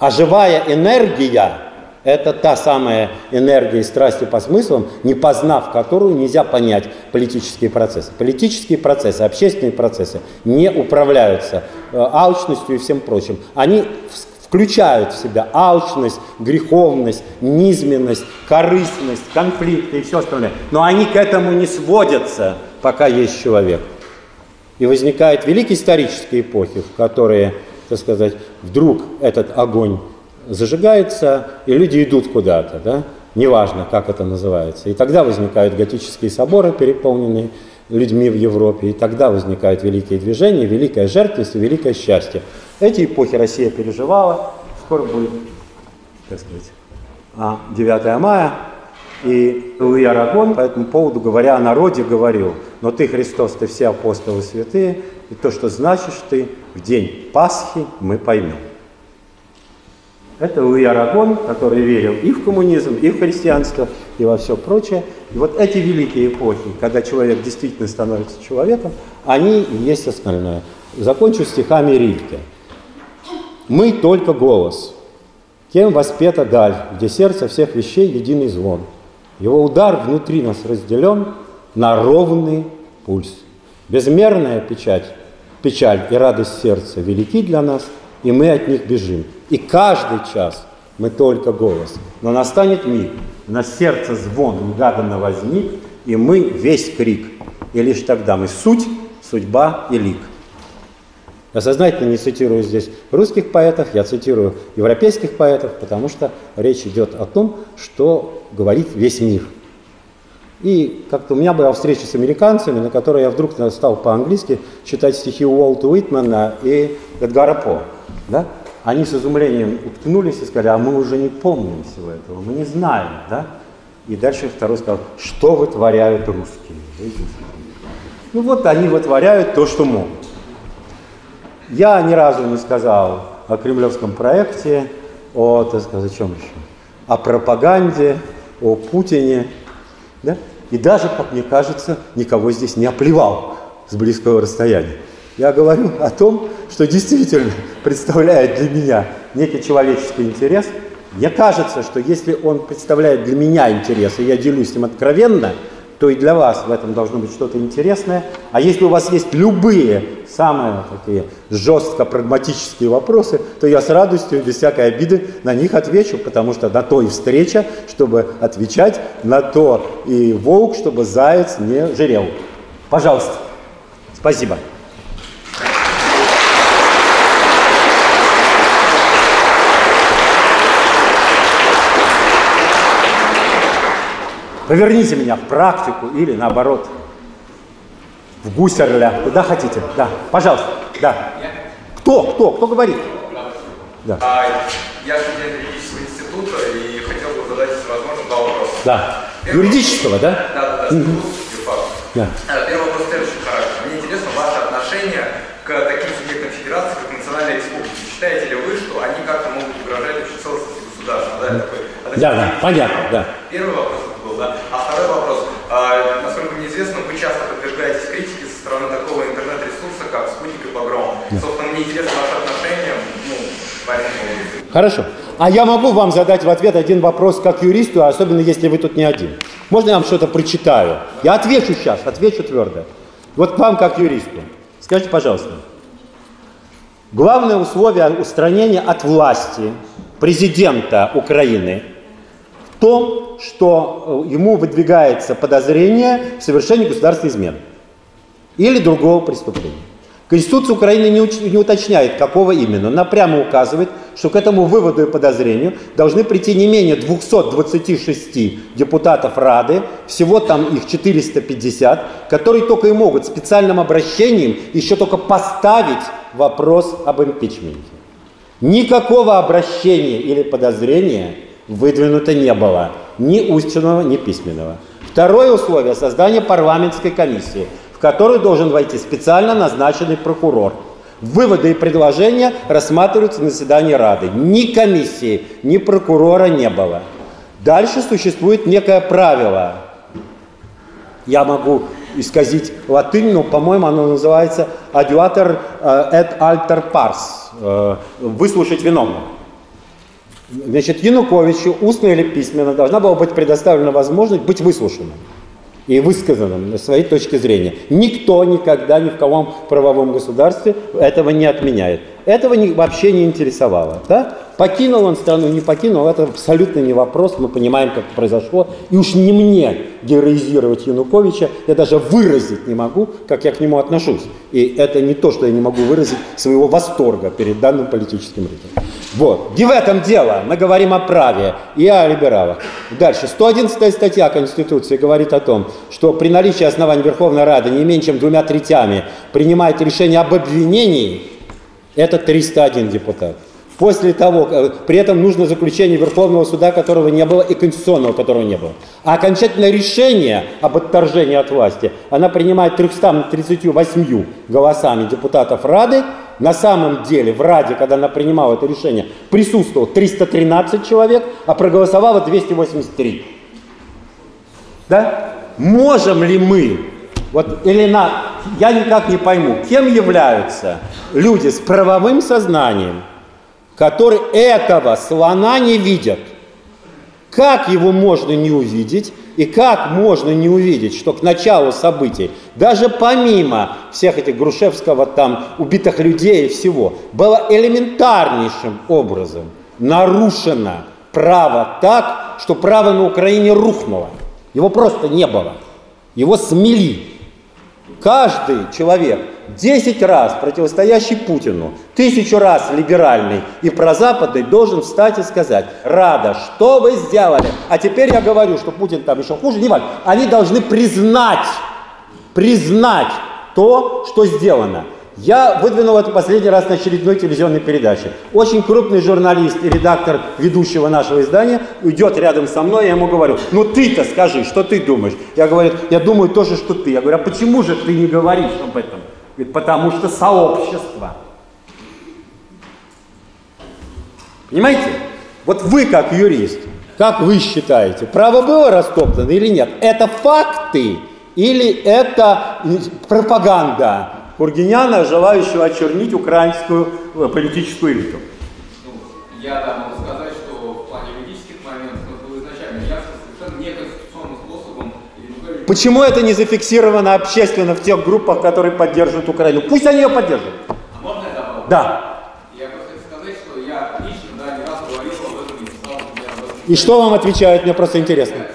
А живая энергия это та самая энергия и страсти по смыслам, не познав которую нельзя понять политические процессы. Политические процессы, общественные процессы не управляются э, алчностью и всем прочим. Они включают в себя алчность, греховность, низменность, корыстность, конфликты и все остальное. Но они к этому не сводятся, пока есть человек. И возникают великие исторические эпохи, в которые так сказать, вдруг этот огонь зажигается, и люди идут куда-то, да? неважно, как это называется. И тогда возникают готические соборы, переполненные людьми в Европе, и тогда возникают великие движения, великая жертвенность великое счастье. Эти эпохи Россия переживала, скоро будет, так сказать, 9 а, мая, и Луи Арагон по этому поводу, говоря о народе, говорил, но ты, Христос, ты все апостолы святые, и то, что значишь ты в день Пасхи, мы поймем. Это Луи Арагон, который верил и в коммунизм, и в христианство, и во все прочее. И вот эти великие эпохи, когда человек действительно становится человеком, они и есть остальное. Закончу стихами Рильке. «Мы только голос, кем воспета даль, где сердце всех вещей единый звон. Его удар внутри нас разделен на ровный пульс. Безмерная печать, печаль и радость сердца велики для нас, и мы от них бежим. И каждый час мы только голос. Но настанет миг, на сердце звон негаданно возник, и мы весь крик. И лишь тогда мы суть, судьба и лик. Я сознательно не цитирую здесь русских поэтов, я цитирую европейских поэтов, потому что речь идет о том, что говорит весь мир. И как-то у меня была встреча с американцами, на которой я вдруг стал по-английски читать стихи Уолта Уитмана и Эдгара По. Да? Они с изумлением уткнулись и сказали, а мы уже не помним всего этого, мы не знаем. Да? И дальше второй сказал, что вытворяют русские. Ну вот они вытворяют то, что могут. Я ни разу не сказал о кремлевском проекте, о, так сказать, о чем еще? О пропаганде, о Путине. Да? И даже, как мне кажется, никого здесь не оплевал с близкого расстояния. Я говорю о том, что действительно представляет для меня некий человеческий интерес. Мне кажется, что если он представляет для меня интерес, и я делюсь с ним откровенно, то и для вас в этом должно быть что-то интересное. А если у вас есть любые самые такие жестко прагматические вопросы, то я с радостью, без всякой обиды на них отвечу, потому что на то и встреча, чтобы отвечать, на то и волк, чтобы заяц не жирел. Пожалуйста. Спасибо. Поверните меня в практику или наоборот в гусерля, куда хотите. Да, пожалуйста. Да. Кто? Кто? Кто говорит? Да. А, я студент юридического института и хотел бы задать, если возможно, два вопроса. Да. Первый Юридического, да? Да, да, да. Угу. Да. А, первый вопрос следующий характер. Мне интересно ваше отношение к таким субъектам федерации, как национальные республики. Считаете ли вы, что они как-то могут угрожать общей целостности государства? Да, такой, да, да, понятно, да. Первый вопрос был, да. А второй вопрос. А, насколько мне известно, вы часто подвергаетесь критике со стороны такого интернет-ресурса, как «Спутник» и «Погром». Да. Собственно, мне ну, Хорошо. А я могу вам задать в ответ один вопрос как юристу, особенно если вы тут не один. Можно я вам что-то прочитаю? Я отвечу сейчас, отвечу твердо. Вот вам как юристу. Скажите, пожалуйста, главное условие устранения от власти президента Украины в том, что э, ему выдвигается подозрение в совершении государственной измены или другого преступления. Конституция Украины не, уч, не уточняет, какого именно. Она прямо указывает, что к этому выводу и подозрению должны прийти не менее 226 депутатов Рады, всего там их 450, которые только и могут специальным обращением еще только поставить вопрос об импичменте. Никакого обращения или подозрения выдвинуто не было, ни устного, ни письменного. Второе условие – создание парламентской комиссии, в которую должен войти специально назначенный прокурор. Выводы и предложения рассматриваются на заседании Рады. Ни комиссии, ни прокурора не было. Дальше существует некое правило. Я могу исказить латынь, но, по-моему, оно называется «adjuator et alter pars» – «выслушать виновного». Значит, Януковичу устно или письменно должна была быть предоставлена возможность быть выслушанным и высказанным своей точке зрения. Никто никогда ни в каком правовом государстве этого не отменяет. Этого вообще не интересовало. Да? Покинул он страну, не покинул, это абсолютно не вопрос, мы понимаем, как это произошло. И уж не мне героизировать Януковича, я даже выразить не могу, как я к нему отношусь. И это не то, что я не могу выразить своего восторга перед данным политическим ритмом. Вот. Не в этом дело. Мы говорим о праве и о либералах. Дальше. 111 статья Конституции говорит о том, что при наличии оснований Верховной Рады не менее чем двумя третями принимает решение об обвинении, это 301 депутат. После того, э, при этом нужно заключение Верховного суда, которого не было, и Конституционного, которого не было. А окончательное решение об отторжении от власти она принимает 338 голосами депутатов Рады. На самом деле в Раде, когда она принимала это решение, присутствовало 313 человек, а проголосовало 283. Да? Можем ли мы, вот Елена, я никак не пойму, кем являются люди с правовым сознанием, которые этого слона не видят. Как его можно не увидеть и как можно не увидеть, что к началу событий, даже помимо всех этих Грушевского там убитых людей и всего, было элементарнейшим образом нарушено право так, что право на Украине рухнуло. Его просто не было. Его смели. Каждый человек, 10 раз противостоящий Путину, тысячу раз либеральный и прозападный, должен встать и сказать, Рада, что вы сделали? А теперь я говорю, что Путин там еще хуже, не важно. Они должны признать, признать то, что сделано. Я выдвинул это последний раз на очередной телевизионной передаче. Очень крупный журналист и редактор ведущего нашего издания идет рядом со мной, я ему говорю, ну ты-то скажи, что ты думаешь? Я говорю, я думаю то же, что ты. Я говорю, а почему же ты не говоришь об этом? Говорит, потому что сообщество. Понимаете? Вот вы как юрист, как вы считаете, право было растоптано или нет? Это факты или это пропаганда? Кургиняна, желающего очернить украинскую э, политическую элиту. Ну, я да, могу сказать, что в плане юридических моментов это было изначально ясно, совершенно неконституционным способом. Почему это не зафиксировано общественно в тех группах, которые поддерживают Украину? Пусть они ее поддерживают. А можно я добавлю? Да. Я просто хочу сказать, что я лично да, не раз говорил об этом и писал, этом. И что вам отвечают? Мне просто интересно. Есть.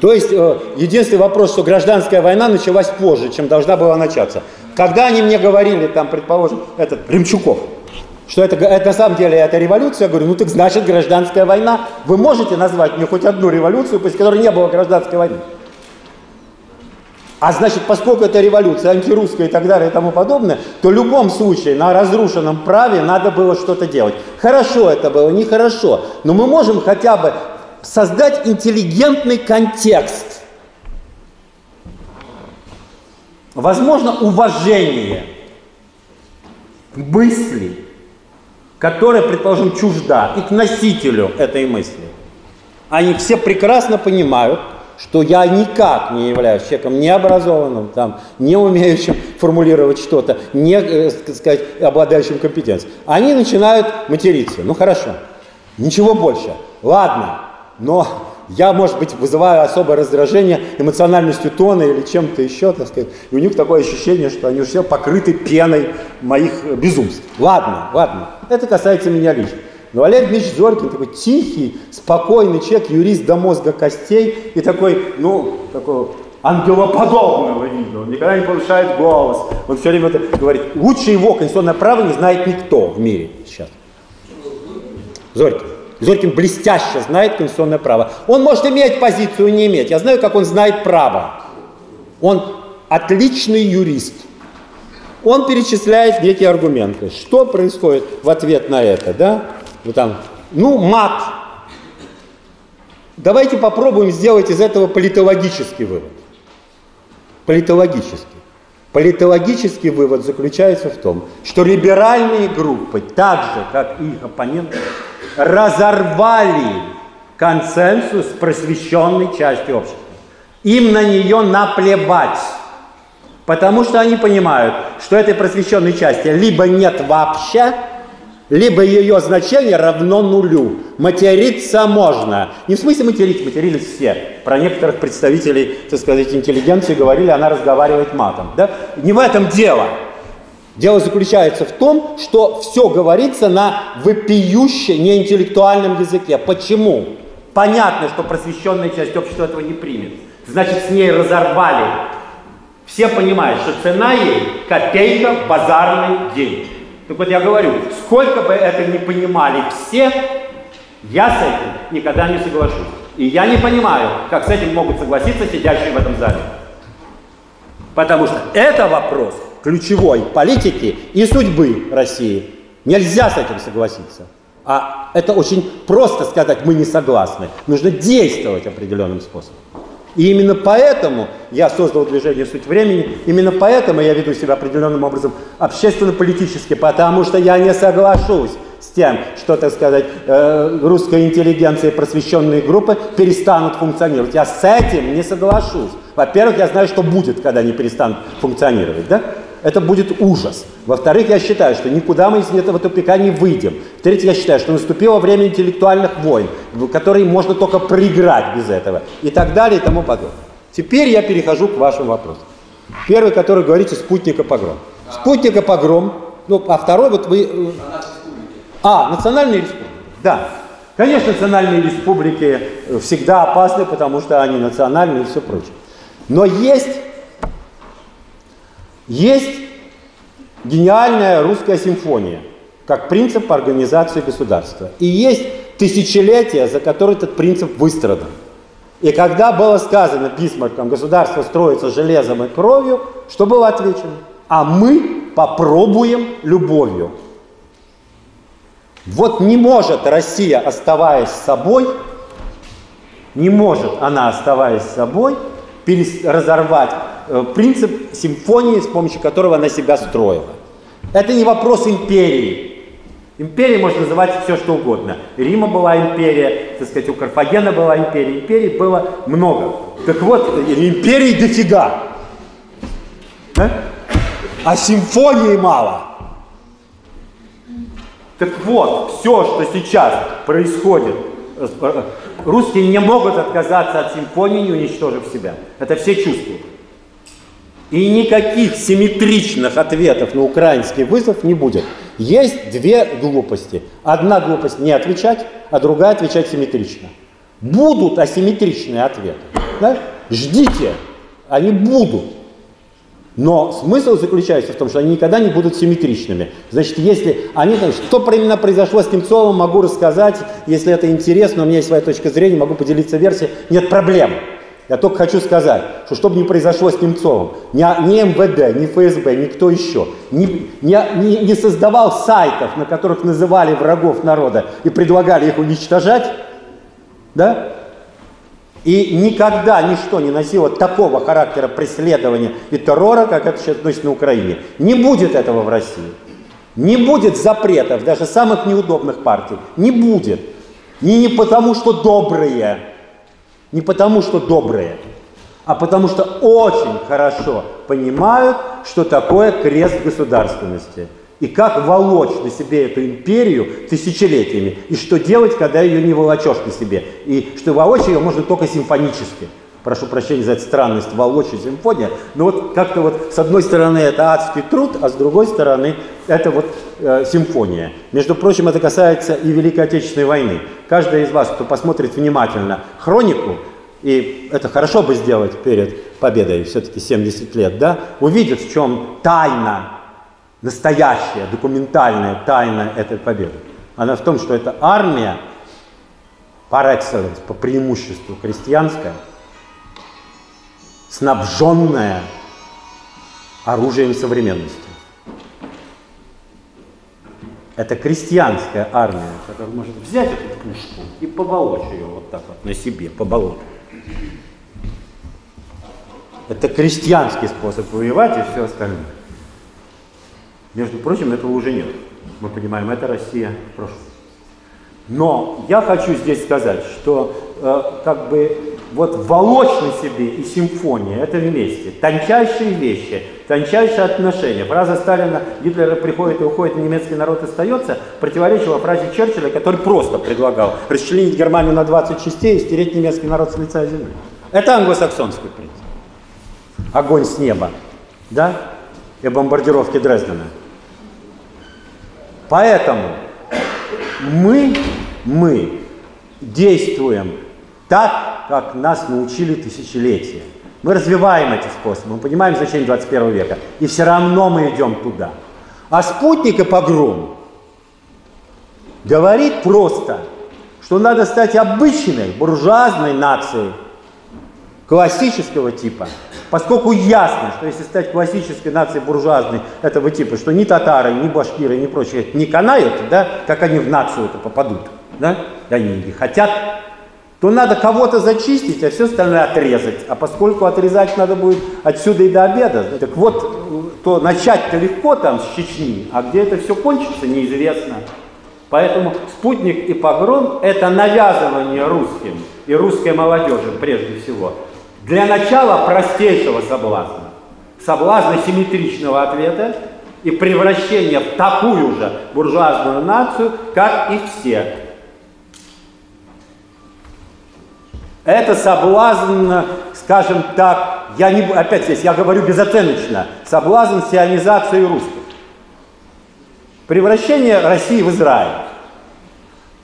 То есть э, единственный вопрос, что гражданская война началась позже, чем должна была начаться. Когда они мне говорили, там, предположим, этот Ремчуков, что это, это на самом деле это революция, я говорю, ну так значит гражданская война. Вы можете назвать мне хоть одну революцию, после которой не было гражданской войны? А значит, поскольку это революция антирусская и так далее и тому подобное, то в любом случае на разрушенном праве надо было что-то делать. Хорошо это было, нехорошо, но мы можем хотя бы создать интеллигентный контекст. Возможно, уважение к мысли, которая, предположим, чужда, и к носителю этой мысли. Они все прекрасно понимают, что я никак не являюсь человеком необразованным, там, не умеющим формулировать что-то, не, э, сказать, обладающим компетенцией. Они начинают материться. Ну хорошо, ничего больше. Ладно, но я, может быть, вызываю особое раздражение эмоциональностью тона или чем-то еще, так сказать. И у них такое ощущение, что они все покрыты пеной моих безумств. Ладно, ладно. Это касается меня лично. Но Олег Дмитриевич Зорькин такой тихий, спокойный человек, юрист до мозга костей и такой, ну, такой ангелоподобного вида. Он никогда не повышает голос. Он все время говорит. Лучше его конституционное право не знает никто в мире сейчас. Зорькин. Зорькин блестяще знает конституционное право. Он может иметь позицию, не иметь. Я знаю, как он знает право. Он отличный юрист. Он перечисляет некие аргументы. Что происходит в ответ на это, да? Ну, там, ну, мат. Давайте попробуем сделать из этого политологический вывод. Политологический. Политологический вывод заключается в том, что либеральные группы, так же, как и их оппоненты, разорвали консенсус просвещенной части общества. Им на нее наплевать. Потому что они понимают, что этой просвещенной части либо нет вообще, либо ее значение равно нулю. Материться можно. Не в смысле материться, матерились все. Про некоторых представителей, так сказать, интеллигенции говорили, она разговаривает матом. Да? Не в этом дело. Дело заключается в том, что все говорится на вопиюще неинтеллектуальном языке. Почему? Понятно, что просвещенная часть общества этого не примет. Значит, с ней разорвали. Все понимают, что цена ей копейка базарный день. Так вот я говорю, сколько бы это ни понимали все, я с этим никогда не соглашусь. И я не понимаю, как с этим могут согласиться сидящие в этом зале. Потому что это вопрос ключевой политики и судьбы России. Нельзя с этим согласиться. А это очень просто сказать, мы не согласны. Нужно действовать определенным способом. И именно поэтому я создал движение «Суть времени», именно поэтому я веду себя определенным образом общественно-политически, потому что я не соглашусь с тем, что, так сказать, э, русская интеллигенция и просвещенные группы перестанут функционировать. Я с этим не соглашусь. Во-первых, я знаю, что будет, когда они перестанут функционировать. Да? Это будет ужас. Во-вторых, я считаю, что никуда мы из этого тупика не выйдем. В-третьих, я считаю, что наступило время интеллектуальных войн, которые можно только проиграть без этого. И так далее, и тому подобное. Теперь я перехожу к вашим вопросам. Первый, который говорите, спутника погром. Спутника погром, ну, а второй вот вы... Э, а, национальные республики. Да. Конечно, национальные республики всегда опасны, потому что они национальные и все прочее. Но есть есть гениальная русская симфония, как принцип организации государства. И есть тысячелетия, за которые этот принцип выстрадан. И когда было сказано Бисмарком, государство строится железом и кровью, что было отвечено? А мы попробуем любовью. Вот не может Россия, оставаясь собой, не может она, оставаясь собой, разорвать принцип симфонии, с помощью которого она себя строила. Это не вопрос империи. Империей можно называть все, что угодно. Рима была империя, так сказать, у Карфагена была империя. Империй было много. Так вот, империй дофига. А, а симфонии мало. Так вот, все, что сейчас происходит, э, русские не могут отказаться от симфонии, не уничтожив себя. Это все чувствуют. И никаких симметричных ответов на украинский вызов не будет. Есть две глупости. Одна глупость не отвечать, а другая отвечать симметрично. Будут асимметричные ответы. Да? Ждите, они будут. Но смысл заключается в том, что они никогда не будут симметричными. Значит, если они, что именно произошло с Немцовым, могу рассказать, если это интересно, у меня есть своя точка зрения, могу поделиться версией, нет проблем. Я только хочу сказать, что чтобы не произошло с Немцовым, ни, ни МВД, ни ФСБ, никто еще не, не, не создавал сайтов, на которых называли врагов народа и предлагали их уничтожать, да? И никогда ничто не носило такого характера преследования и террора, как это сейчас относится на Украине. Не будет этого в России. Не будет запретов даже самых неудобных партий. Не будет. И не потому, что добрые, не потому, что добрые, а потому что очень хорошо понимают, что такое крест государственности. И как волочь на себе эту империю тысячелетиями. И что делать, когда ее не волочешь на себе. И что волочь ее можно только симфонически. Прошу прощения за эту странность, волочь и симфония. Но вот как-то вот с одной стороны это адский труд, а с другой стороны это вот э, симфония. Между прочим, это касается и Великой Отечественной войны. Каждый из вас, кто посмотрит внимательно хронику, и это хорошо бы сделать перед победой, все-таки 70 лет, да, увидит, в чем тайна, настоящая, документальная тайна этой победы. Она в том, что это армия, par excellence, по преимуществу крестьянская, снабженная оружием современности. Это крестьянская армия, которая может взять эту пушку и поволочь ее вот так вот на себе, по болоту. Это крестьянский способ воевать и все остальное. Между прочим, этого уже нет. Мы понимаем, это Россия в прошлом. Но я хочу здесь сказать, что э, как бы вот волочь на себе и симфония, это вместе. Тончайшие вещи, тончайшие отношения. Фраза Сталина «Гитлер приходит и уходит, немецкий народ остается» противоречила фразе Черчилля, который просто предлагал расчленить Германию на 20 частей и стереть немецкий народ с лица земли. Это англосаксонский принцип. Огонь с неба, да? И бомбардировки Дрездена. Поэтому мы, мы действуем так, как нас научили тысячелетия. Мы развиваем эти способы, мы понимаем значение 21 века, и все равно мы идем туда. А спутник и погром говорит просто, что надо стать обычной буржуазной нацией классического типа, поскольку ясно, что если стать классической нацией буржуазной этого типа, что ни татары, ни башкиры, ни прочие не канают, да, как они в нацию это попадут, да, они не хотят, то надо кого-то зачистить, а все остальное отрезать. А поскольку отрезать надо будет отсюда и до обеда, так вот, то начать-то легко там с Чечни, а где это все кончится, неизвестно. Поэтому спутник и погром – это навязывание русским и русской молодежи прежде всего. Для начала простейшего соблазна. Соблазна симметричного ответа и превращения в такую же буржуазную нацию, как и все Это соблазн, скажем так, я не, опять здесь я говорю безоценочно, соблазн сионизации русских. Превращение России в Израиль.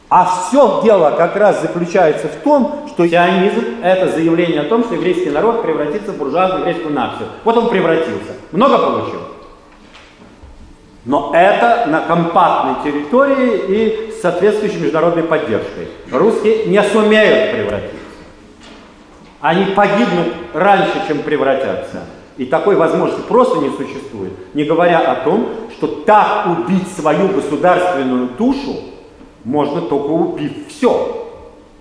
А все дело как раз заключается в том, что сионизм – это заявление о том, что еврейский народ превратится в буржуазную еврейскую нацию. Вот он превратился. Много получил? Но это на компактной территории и с соответствующей международной поддержкой. Русские не сумеют превратиться. Они погибнут раньше, чем превратятся. И такой возможности просто не существует. Не говоря о том, что так убить свою государственную душу можно только убив все.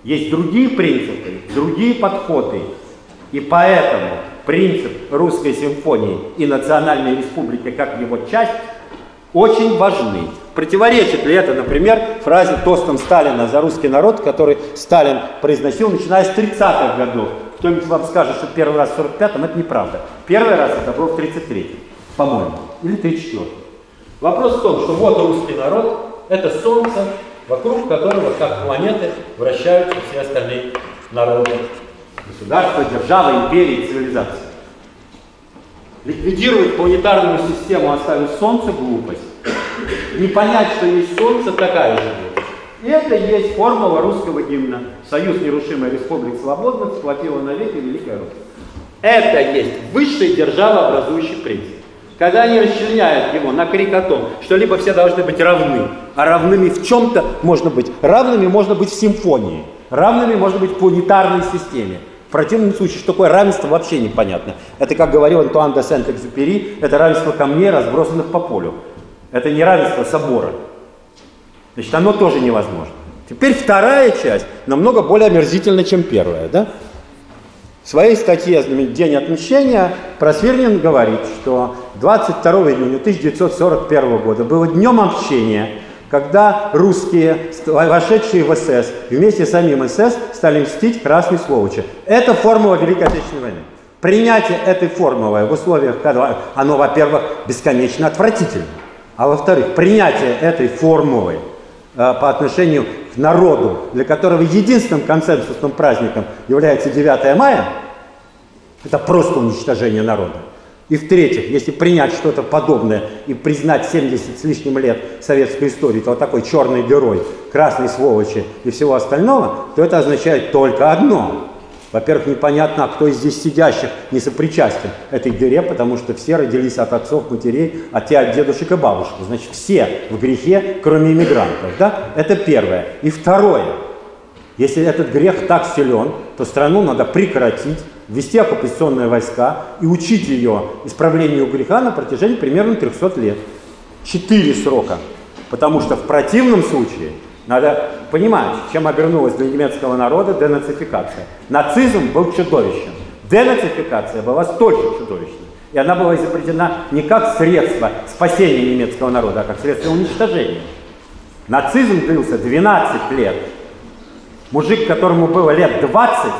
Есть другие принципы, другие подходы. И поэтому принцип русской симфонии и национальной республики как его часть очень важны. Противоречит ли это, например, фразе тостом Сталина за русский народ, который Сталин произносил, начиная с 30-х годов? Кто-нибудь вам скажет, что первый раз в 45-м, это неправда. Первый раз это был в 33-м, по-моему, или 34-м. Вопрос в том, что вот русский народ, это солнце, вокруг которого, как планеты, вращаются все остальные народы, государства, державы, империи, цивилизации. Ликвидировать планетарную систему, оставив Солнце, глупость. Не понять, что есть Солнце, такая же глупость. И это есть формула русского гимна. Союз нерушимой республик свободных сплотила навеки Великая Русь. Это есть высший державообразующий принцип. Когда они расчленяют его на крик о том, что либо все должны быть равны, а равными в чем-то можно быть. Равными можно быть в симфонии. Равными можно быть в планетарной системе. В противном случае, что такое равенство, вообще непонятно. Это, как говорил Антуан де Сент-Экзюпери, это равенство камней, разбросанных по полю. Это не равенство собора. Значит, оно тоже невозможно. Теперь вторая часть намного более омерзительна, чем первая. Да? В своей статье «День отмщения» Просвирнин говорит, что 22 июня 1941 года было днем отмщения, когда русские, вошедшие в СС, вместе с самим СС стали мстить красной сволочи. Это формула Великой Отечественной войны. Принятие этой формулы в условиях, когда оно, во-первых, бесконечно отвратительно, а во-вторых, принятие этой формулы по отношению к народу, для которого единственным консенсусным праздником является 9 мая, это просто уничтожение народа. И в-третьих, если принять что-то подобное и признать 70 с лишним лет советской истории, то вот такой черный герой, красной сволочи и всего остального, то это означает только одно. Во-первых, непонятно, а кто из здесь сидящих не сопричастен этой дыре, потому что все родились от отцов, матерей, от те от дедушек и бабушек. Значит, все в грехе, кроме иммигрантов. Да? Это первое. И второе. Если этот грех так силен, то страну надо прекратить, ввести оккупационные войска и учить ее исправлению греха на протяжении примерно 300 лет. Четыре срока. Потому что в противном случае надо понимать, чем обернулась для немецкого народа денацификация. Нацизм был чудовищем. Денацификация была столь же чудовищной. И она была изобретена не как средство спасения немецкого народа, а как средство уничтожения. Нацизм длился 12 лет. Мужик, которому было лет 20,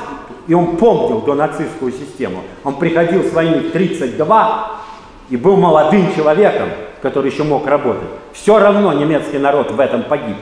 и он помнил донацистскую систему. Он приходил с войны в 32 и был молодым человеком, который еще мог работать. Все равно немецкий народ в этом погиб.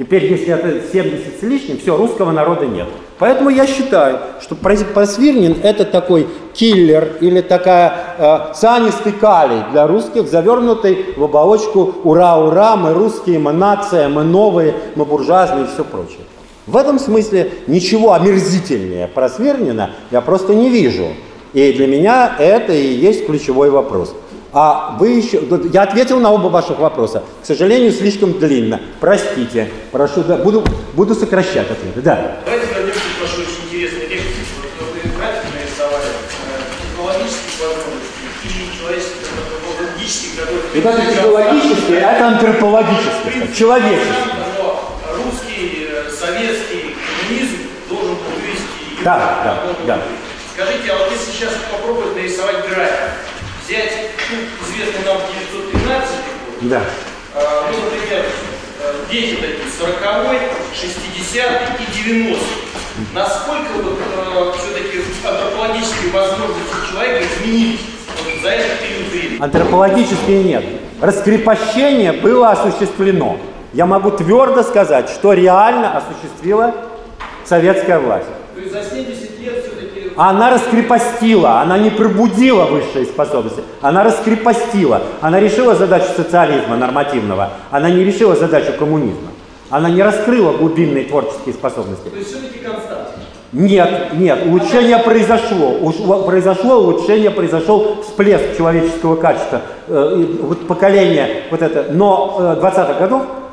Теперь, если это 70 с лишним, все, русского народа нет. Поэтому я считаю, что Просвирнин это такой киллер или такая э, цианистый калий для русских, завернутый в оболочку «Ура-ура, мы русские, мы нация, мы новые, мы буржуазные» и все прочее. В этом смысле ничего омерзительнее Просвирнина я просто не вижу. И для меня это и есть ключевой вопрос. А вы еще... Я ответил на оба ваших вопроса. К сожалению, слишком длинно. Простите. Прошу, да, буду, буду сокращать ответы. Да. Давайте вернемся к вашей очень интересной лекции. Вот вы график нарисовали. Технологические возможности и человеческие, антропологические, которые... Это технологические, это антропологические. Человеческие. Русский, э, советский коммунизм должен привести... Да, да, да. Скажите, а вот если сейчас попробовать нарисовать график, взять, ну, известный нам 913 год, да. а, ну, например, э, дети такие 40 60 и 90 насколько вот, э, все-таки антропологические возможности человека изменились вот, за этот период времени? Антропологические нет. Раскрепощение было осуществлено. Я могу твердо сказать, что реально осуществила советская власть. То есть за 70 лет все она раскрепостила, она не пробудила высшие способности, она раскрепостила. Она решила задачу социализма нормативного, она не решила задачу коммунизма. Она не раскрыла глубинные творческие способности. То есть все-таки констант? Нет, нет, улучшение произошло. Произошло улучшение, произошел всплеск человеческого качества. Э, вот поколение, вот это, но 20-х э, годов э,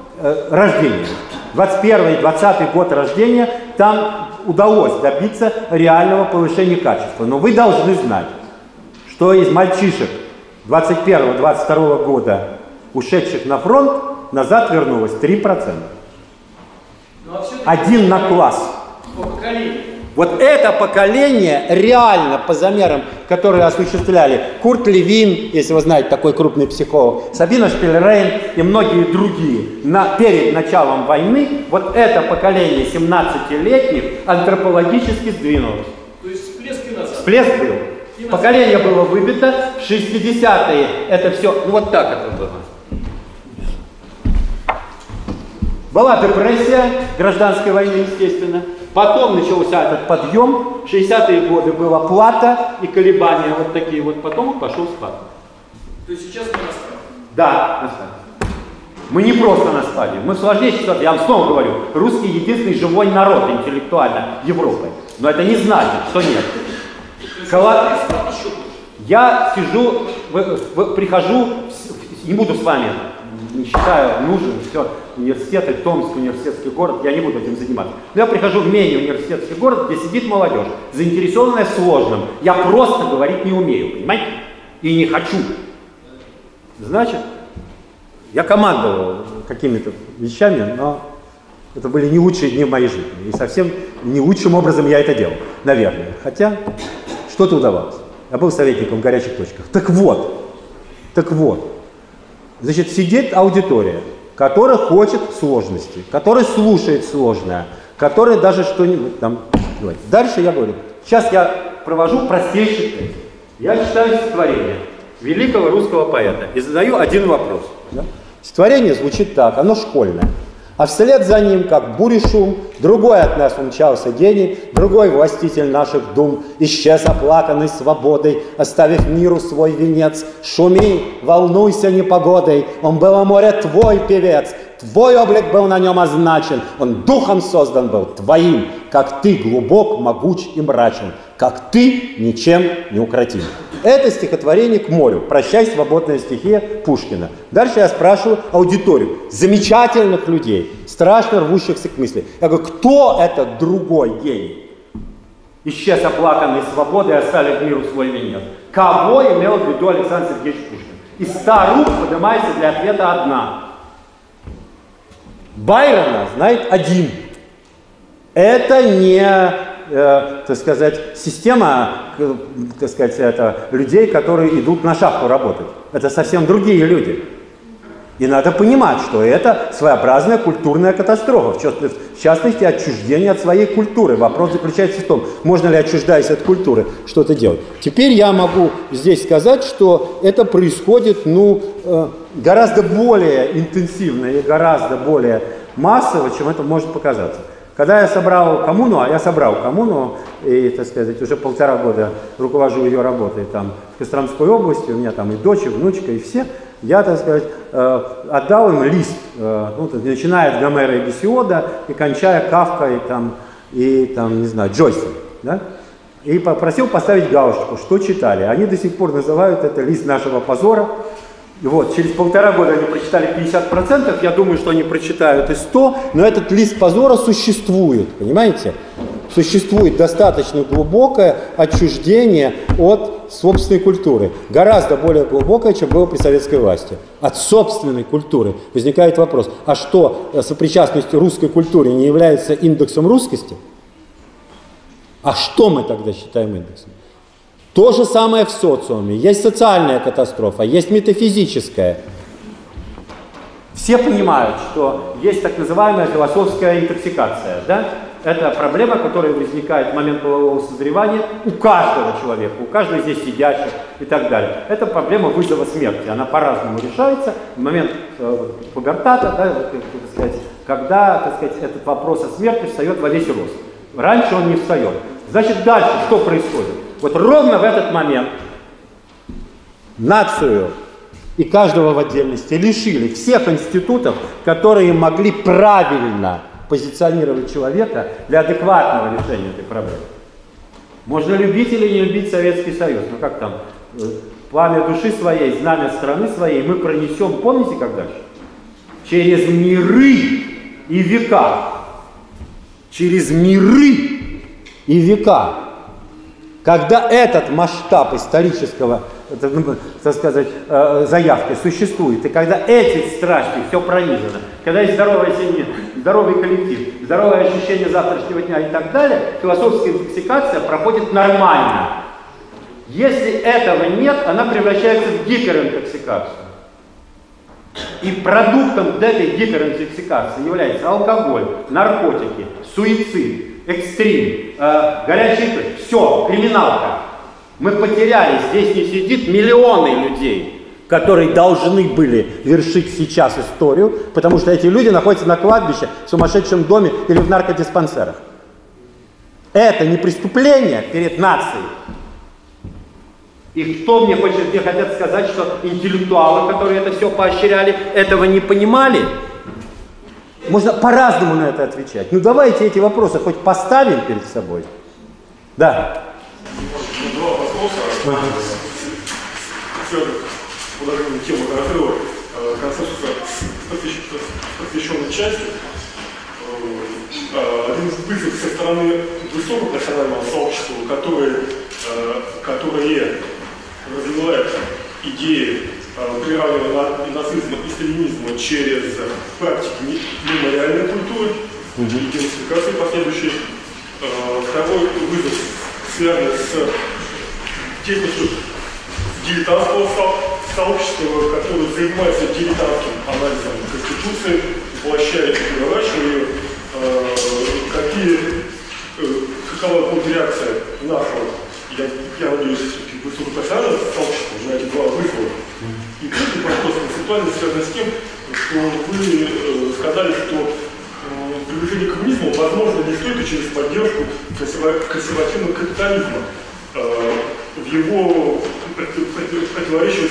рождения, 21 и 20 год рождения, там удалось добиться реального повышения качества. Но вы должны знать, что из мальчишек 21-22 года, ушедших на фронт, назад вернулось 3%. Ну, а Один на класс. По поколению. Вот это поколение реально по замерам, которые осуществляли Курт Левин, если вы знаете, такой крупный психолог, Сабина Шпильрейн и многие другие, на, перед началом войны, вот это поколение 17-летних антропологически сдвинулось. То есть всплеск и назад. Всплеск был. И Поколение было выбито, в 60-е это все, ну вот так это было. Была депрессия гражданской войны, естественно. Потом начался этот подъем, 60-е годы была плата и колебания вот такие вот, потом пошел спад. То есть сейчас мы на спаде? Да, на спаде. Мы не просто на спаде, мы в сложнейшей ситуации. Я вам снова говорю, русский единственный живой народ интеллектуально Европы. Но это не значит, что нет. Кола... Я сижу, в, в, прихожу, не буду с вами не считаю нужен, все, университеты, Томск, университетский город, я не буду этим заниматься. Я прихожу в менее университетский город, где сидит молодежь, заинтересованная сложным. Я просто говорить не умею, понимаете? И не хочу. Значит, я командовал какими-то вещами, но это были не лучшие дни в моей жизни. И совсем не лучшим образом я это делал, наверное. Хотя что-то удавалось. Я был советником в горячих точках. Так вот, так вот, Значит, сидит аудитория, которая хочет сложности, которая слушает сложное, которая даже что-нибудь там говорит. Дальше я говорю, сейчас я провожу простейший тест. Я читаю стихотворение великого русского поэта и задаю один вопрос. Да? Стихотворение звучит так, оно школьное. А вслед за ним, как бури шум, другой от нас умчался гений, другой властитель наших дум, исчез оплаканный свободой, оставив миру свой венец. Шуми, волнуйся непогодой, он был о море твой певец, Твой облик был на нем означен, он духом создан был твоим, как ты глубок, могуч и мрачен, как ты ничем не укротим. Это стихотворение к морю. Прощай, свободная стихия Пушкина. Дальше я спрашиваю аудиторию, замечательных людей, страшно рвущихся к мысли. Я говорю, кто этот другой гений? Исчез оплаканный свободой, оставив миру свой венец. Кого имел в виду Александр Сергеевич Пушкин? Из ста рук поднимается для ответа одна. Байрона знает один. Это не, э, так сказать, система, э, так сказать, это людей, которые идут на шахту работать. Это совсем другие люди. И надо понимать, что это своеобразная культурная катастрофа, в частности, отчуждение от своей культуры. Вопрос заключается в том, можно ли, отчуждаясь от культуры, что-то делать. Теперь я могу здесь сказать, что это происходит ну, э, гораздо более интенсивно и гораздо более массово, чем это может показаться. Когда я собрал коммуну, а я собрал коммуну, и, так сказать, уже полтора года руковожу ее работой там в Костромской области, у меня там и дочь, и внучка, и все, я, так сказать, э, отдал им лист, э, ну, начиная от Гомера и Гесиода и кончая Кавкой там, и, там, не знаю, Джойсом, да? и попросил поставить галочку, что читали. Они до сих пор называют это лист нашего позора, вот, через полтора года они прочитали 50%, я думаю, что они прочитают и 100, но этот лист позора существует, понимаете? Существует достаточно глубокое отчуждение от собственной культуры. Гораздо более глубокое, чем было при советской власти. От собственной культуры. Возникает вопрос, а что, э, сопричастность русской культуре не является индексом русскости? А что мы тогда считаем индексом? То же самое в социуме. Есть социальная катастрофа, есть метафизическая. Все понимают, что есть так называемая философская интоксикация. Да? Это проблема, которая возникает в момент полового созревания у каждого человека, у каждого здесь сидящих и так далее. Это проблема вызова смерти. Она по-разному решается. В момент э, пубертата, да, так сказать, когда так сказать, этот вопрос о смерти встает во весь рост. Раньше он не встает. Значит, дальше что происходит? Вот ровно в этот момент нацию и каждого в отдельности лишили всех институтов, которые могли правильно позиционировать человека для адекватного решения этой проблемы. Можно любить или не любить Советский Союз, ну как там, э, пламя души своей, знамя страны своей мы пронесем, помните как дальше? Через миры и века. Через миры и века. Когда этот масштаб исторического, ну, так сказать, э, заявки существует, и когда эти страсти все пронизано, когда есть здоровая семья, здоровый коллектив, здоровое ощущение завтрашнего дня и так далее, философская интоксикация проходит нормально. Если этого нет, она превращается в гиперинтоксикацию. И продуктом этой гиперинтоксикации является алкоголь, наркотики, суицид, экстрим, э, горячий пыль, все, криминалка. Мы потеряли, здесь не сидит миллионы людей, которые должны были вершить сейчас историю, потому что эти люди находятся на кладбище, в сумасшедшем доме или в наркодиспансерах. Это не преступление перед нацией. И кто мне хочет, мне хотят сказать, что интеллектуалы, которые это все поощряли, этого не понимали? Можно по-разному на это отвечать. Ну давайте эти вопросы хоть поставим перед собой. Да. Посвященной части. Э, один из вызовов со стороны высокого профессионального сообщества, которое, э, которое развивает идеи приравнивания нацизма и сталинизма через практики мемориальной культуры и денацификации последующей. А, второй вызов связан с деятельностью дилетантского сообщества, которое занимается дилетантским анализом Конституции, воплощает и ее. А, какие, э, какова будет реакция нашего, я, я надеюсь, высокопрофессионального сообщества на эти два вызова? И третий вопрос концептуально связан с тем, что вы э, сказали, что э, приближение к коммунизму возможно не только через поддержку консервативного капитализма э, в его противоречии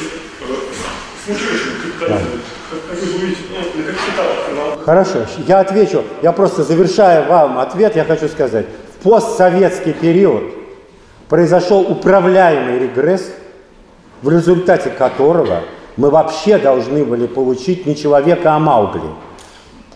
с мужчинным капитализмом. Ну, Хорошо, я отвечу. Я просто завершая вам ответ, я хочу сказать. В постсоветский период произошел управляемый регресс, в результате которого мы вообще должны были получить не человека, а Маугли.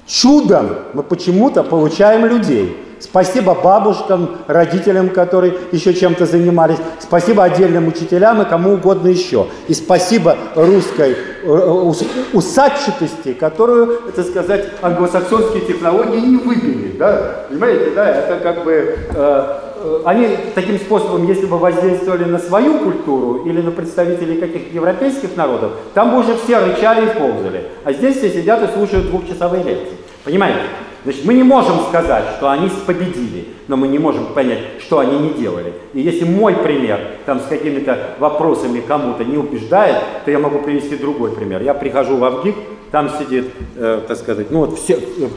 Чудом мы почему-то получаем людей. Спасибо бабушкам, родителям, которые еще чем-то занимались. Спасибо отдельным учителям и кому угодно еще. И спасибо русской э, усадчатости, которую, это сказать, англосаксонские технологии не выбили. Да? Понимаете, да, это как бы э, э, они таким способом, если бы воздействовали на свою культуру или на представителей каких-то европейских народов, там бы уже все рычали и ползали. А здесь все сидят и слушают двухчасовые лекции. Понимаете? Значит, мы не можем сказать, что они победили, но мы не можем понять, что они не делали. И если мой пример там с какими-то вопросами кому-то не убеждает, то я могу привести другой пример. Я прихожу в Авгик, там сидит, э, так сказать, ну вот все, э,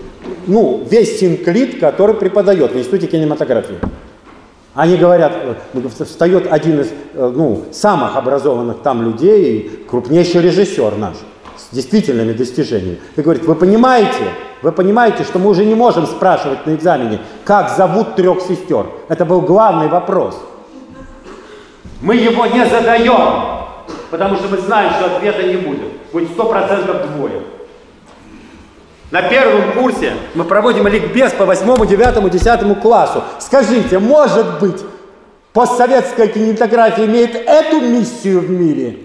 ну весь синклит, который преподает в Институте кинематографии. Они говорят, э, встает один из э, ну, самых образованных там людей, крупнейший режиссер наш, с действительными достижениями. И говорит, вы понимаете, вы понимаете, что мы уже не можем спрашивать на экзамене, как зовут трех сестер. Это был главный вопрос. Мы его не задаем, потому что мы знаем, что ответа не будет. Будет сто процентов двое. На первом курсе мы проводим ликбез по восьмому, девятому, десятому классу. Скажите, может быть, постсоветская кинематография имеет эту миссию в мире?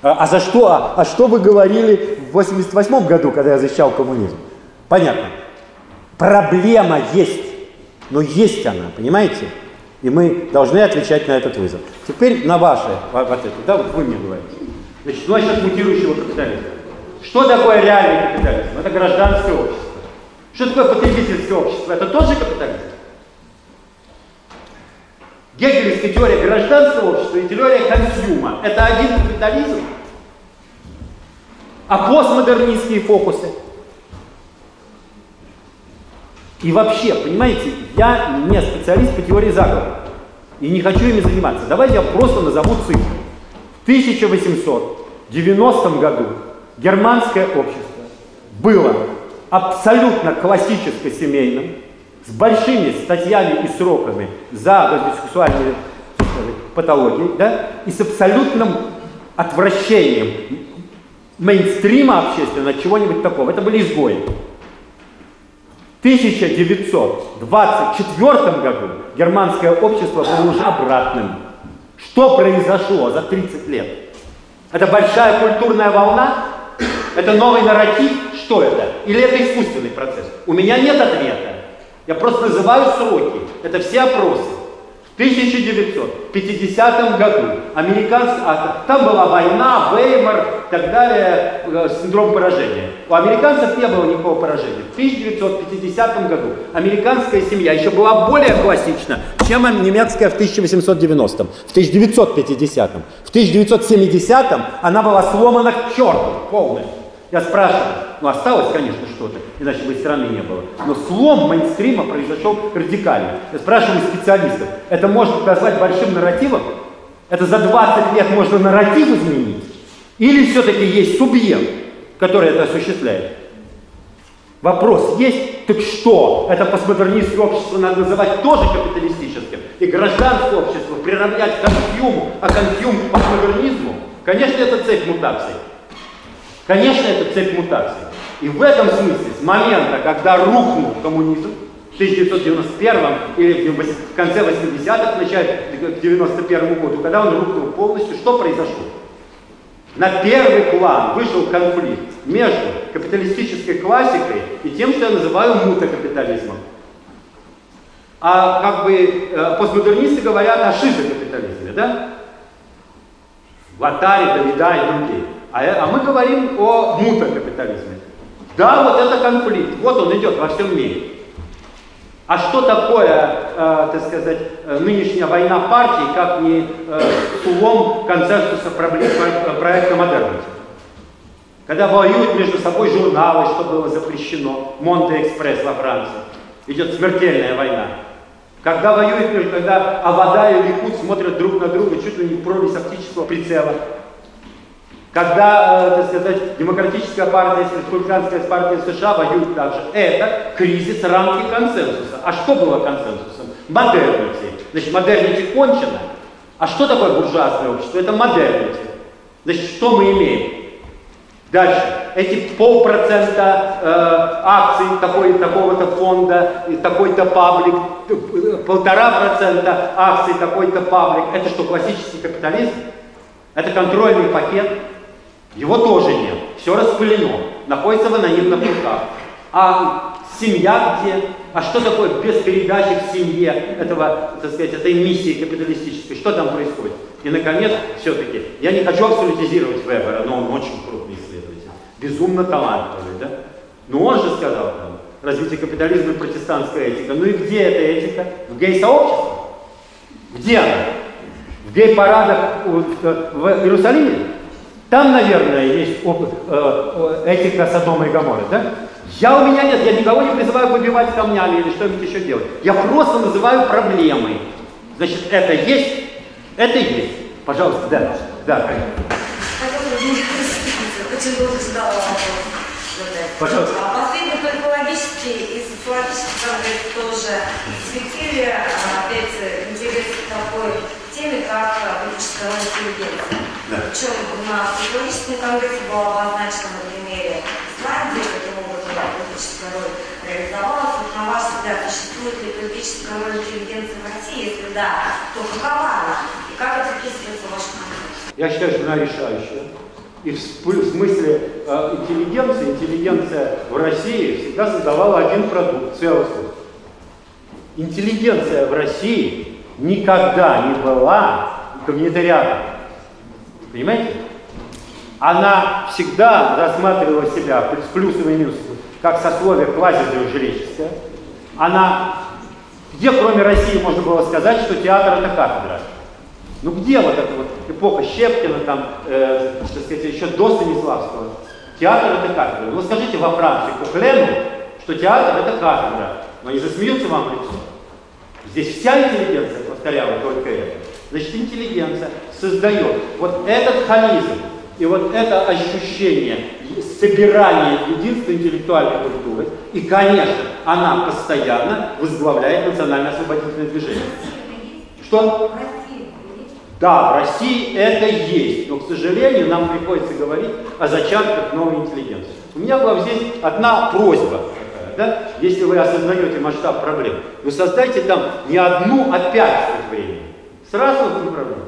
А, а за что? А, а что вы говорили в 88 году, когда я защищал коммунизм? Понятно. Проблема есть, но есть она, понимаете? И мы должны отвечать на этот вызов. Теперь на ваши это, да, вот вы мне говорите. Значит, ну, насчет мутирующего капитализма. Что такое реальный капитализм? Это гражданское общество. Что такое потребительское общество? Это тот же капитализм. Гегельская теория гражданского общества и теория консюма – это один капитализм. А постмодернистские фокусы? И вообще, понимаете, я не специалист по теории заговора. И не хочу ими заниматься. Давайте я просто назову цифры. В 1890 году германское общество было абсолютно классическо семейным, с большими статьями и сроками за гомосексуальные патологии, да, и с абсолютным отвращением мейнстрима общественного чего-нибудь такого. Это были изгои. В 1924 году германское общество было уже обратным. Что произошло за 30 лет? Это большая культурная волна? Это новый нарратив? Что это? Или это искусственный процесс? У меня нет ответа. Я просто называю сроки. Это все опросы. В 1950 году американцы, а, там была война, Веймар и так далее, э, синдром поражения. У американцев не было никакого поражения. В 1950 году американская семья еще была более классична, чем немецкая в 1890 в 1950 В 1970 она была сломана к черту полностью. Я спрашиваю, ну осталось, конечно, что-то, иначе бы страны не было. Но слом мейнстрима произошел радикально. Я спрашиваю специалистов, это может назвать большим нарративом? Это за 20 лет можно нарратив изменить? Или все-таки есть субъект, который это осуществляет? Вопрос есть, так что? Это постмодернистское общество надо называть тоже капиталистическим. И гражданское общество приравнять к консюму, а консюм к постмодернизму? Конечно, это цепь мутаций. Конечно, это цепь мутаций. И в этом смысле, с момента, когда рухнул коммунизм, в 1991 или в конце 80-х, в начале к 91 году, когда он рухнул полностью, что произошло? На первый план вышел конфликт между капиталистической классикой и тем, что я называю мутокапитализмом. А как бы э, постмодернисты говорят о шизокапитализме, да? Ватари, Давида и другие. А, а мы говорим о мутокапитализме. Да, вот это конфликт, вот он идет во всем мире. А что такое, э, так сказать, э, нынешняя война партий, как не э, улом консенсуса проблем, проекта модерности? Когда воюют между собой журналы, что было запрещено, Монте-Экспресс во Франции, идет смертельная война. Когда воюют когда Авада и Ликут смотрят друг на друга чуть ли не прорезь оптического прицела, когда, э, так сказать, демократическая партия, республиканская партия США воюют также. Это кризис рамки консенсуса. А что было консенсусом? Модернити. Значит, модернити кончено. А что такое буржуазное общество? Это модернити. Значит, что мы имеем? Дальше. Эти полпроцента э, акций такой, такого-то фонда, такой-то паблик, полтора процента акций такой-то паблик. Это что, классический капитализм? Это контрольный пакет. Его тоже нет. Все распылено. Находится в анонимных руках. А семья где? А что такое без передачи в семье этого, так сказать, этой миссии капиталистической? Что там происходит? И, наконец, все-таки, я не хочу абсолютизировать Вебера, но он очень крупный исследователь, безумно талантливый, да? Но он же сказал там, развитие капитализма и протестантская этика. Ну и где эта этика? В гей-сообществе? Где она? В гей-парадах в Иерусалиме? Там, наверное, есть опыт, э, э, этика Содома и Гаморы, да? Я у меня нет, я никого не призываю побивать камнями или что-нибудь еще делать. Я просто называю проблемой. Значит, это есть, это есть. Пожалуйста, да, да. Очень долго задала вопрос. Пожалуйста. А последний политологический и социологический тоже светили опять интерес к такой теме, как политическая роль интеллигенции. Да. Причем на социологическом конгрессе было обозначено на примере Исландии, каким образом политическая роль реализовалась. Вот на ваш взгляд, существует ли политическая роль интеллигенции в России? Если да, то какова она? И как это вписывается в ваш конгресс? Я считаю, что она решающая. И в смысле э, интеллигенции, интеллигенция в России всегда создавала один продукт, целостность. Интеллигенция в России никогда не была коммунитариатом. Понимаете? Она всегда рассматривала себя с плюсом и минусом, как сословие квазидержавическое. Она, где кроме России можно было сказать, что театр это кафедра? Ну где вот эта вот эпоха Щепкина, там, э, так сказать, еще до Станиславского? Театр это кафедра. Ну скажите во Франции Кухлену, что театр это кафедра. Но они засмеются вам лицо. Здесь вся интеллигенция повторяла только это. Значит, интеллигенция создает вот этот холизм и вот это ощущение собирания единства интеллектуальной культуры. И, конечно, она постоянно возглавляет национально-освободительное движение. Что? Да, в России это есть, но, к сожалению, нам приходится говорить о зачатках новой интеллигенции. У меня была здесь одна просьба, да? если вы осознаете масштаб проблем. Вы создайте там не одну, а пять времени. Сразу не проблем.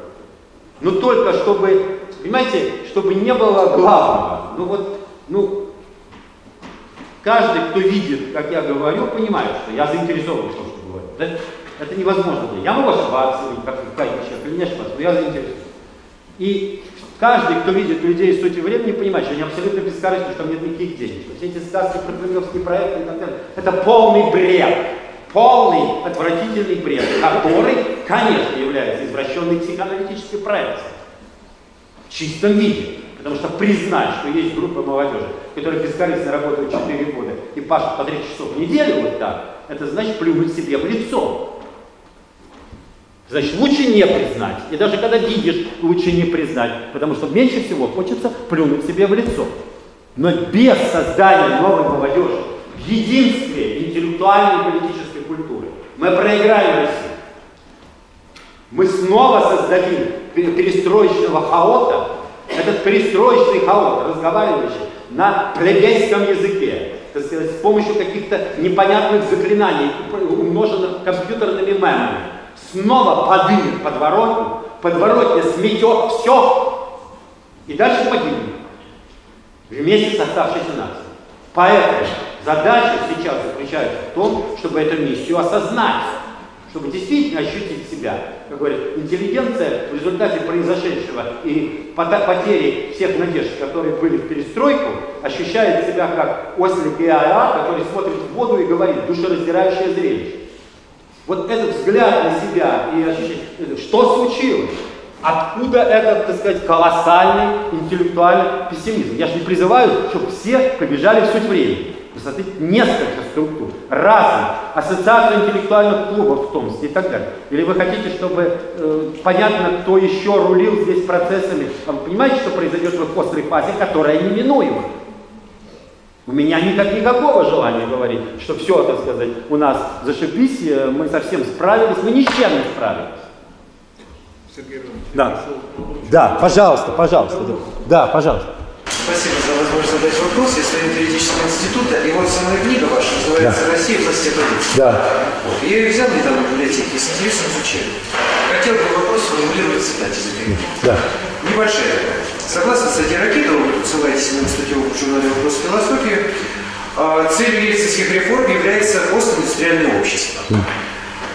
Но только чтобы, понимаете, чтобы не было главного. Ну вот, ну, каждый, кто видит, как я говорю, понимает, что я заинтересован в том, что говорю. Да? Это невозможно. Я могу ошибаться, как каждый человек, или не но я заинтересован. И каждый, кто видит людей с сути времени, понимает, что они абсолютно бескорыстны, что там нет никаких денег. Все эти сказки про кремлевские проекты и так далее, это полный бред. Полный, отвратительный бред, который, конечно, является извращенной психоаналитической проекцией. В чистом виде. Потому что признать, что есть группа молодежи, которая бескорыстно работает 4 года и пашет по 3 часов в неделю вот так, это значит плюнуть себе в лицо. Значит, лучше не признать. И даже когда видишь, лучше не признать, потому что меньше всего хочется плюнуть себе в лицо. Но без создания новой молодежи, в единстве интеллектуальной и политической культуры, мы проиграем Россию. Мы снова создадим перестроечного хаота, этот перестроечный хаот, разговаривающий на плебейском языке, так сказать, с помощью каких-то непонятных заклинаний, умноженных компьютерными мемами, снова подымет подворотню, подворотня сметет все и дальше погибнет вместе с оставшейся нацией. Поэтому задача сейчас заключается в том, чтобы эту миссию осознать, чтобы действительно ощутить себя. Как говорят, интеллигенция в результате произошедшего и потери всех надежд, которые были в перестройку, ощущает себя как ослик и который смотрит в воду и говорит, душераздирающее зрелище. Вот этот взгляд на себя и ощущение, что случилось? Откуда этот, так сказать, колоссальный интеллектуальный пессимизм? Я же не призываю, чтобы все побежали в суть времени. Посмотрите, несколько структур, разных, ассоциация интеллектуальных клубов в Томске и так далее. Или вы хотите, чтобы э, понятно, кто еще рулил здесь процессами? А вы понимаете, что произойдет в их острой фазе, которая неминуема? У меня никак никакого желания говорить, что все, так сказать, у нас зашибись, э, мы совсем справились, мы ни с чем не справились. Сергей да. Да, пожалуйста, пожалуйста. Да, да пожалуйста. Спасибо за возможность задать вопрос. Я студент юридического института, и вот самая книга ваша называется да. «Россия. Власть оппозиции». Да. Я ее взял недавно в библиотеке и с интересом изучил. Хотел бы вопрос сформулировать в цитате из этой книги. Да. Небольшая Согласно статье Ракитова, вы ссылаетесь на статью в журнале «Вопрос философии», а, целью ельцинских реформ является постиндустриальное общество.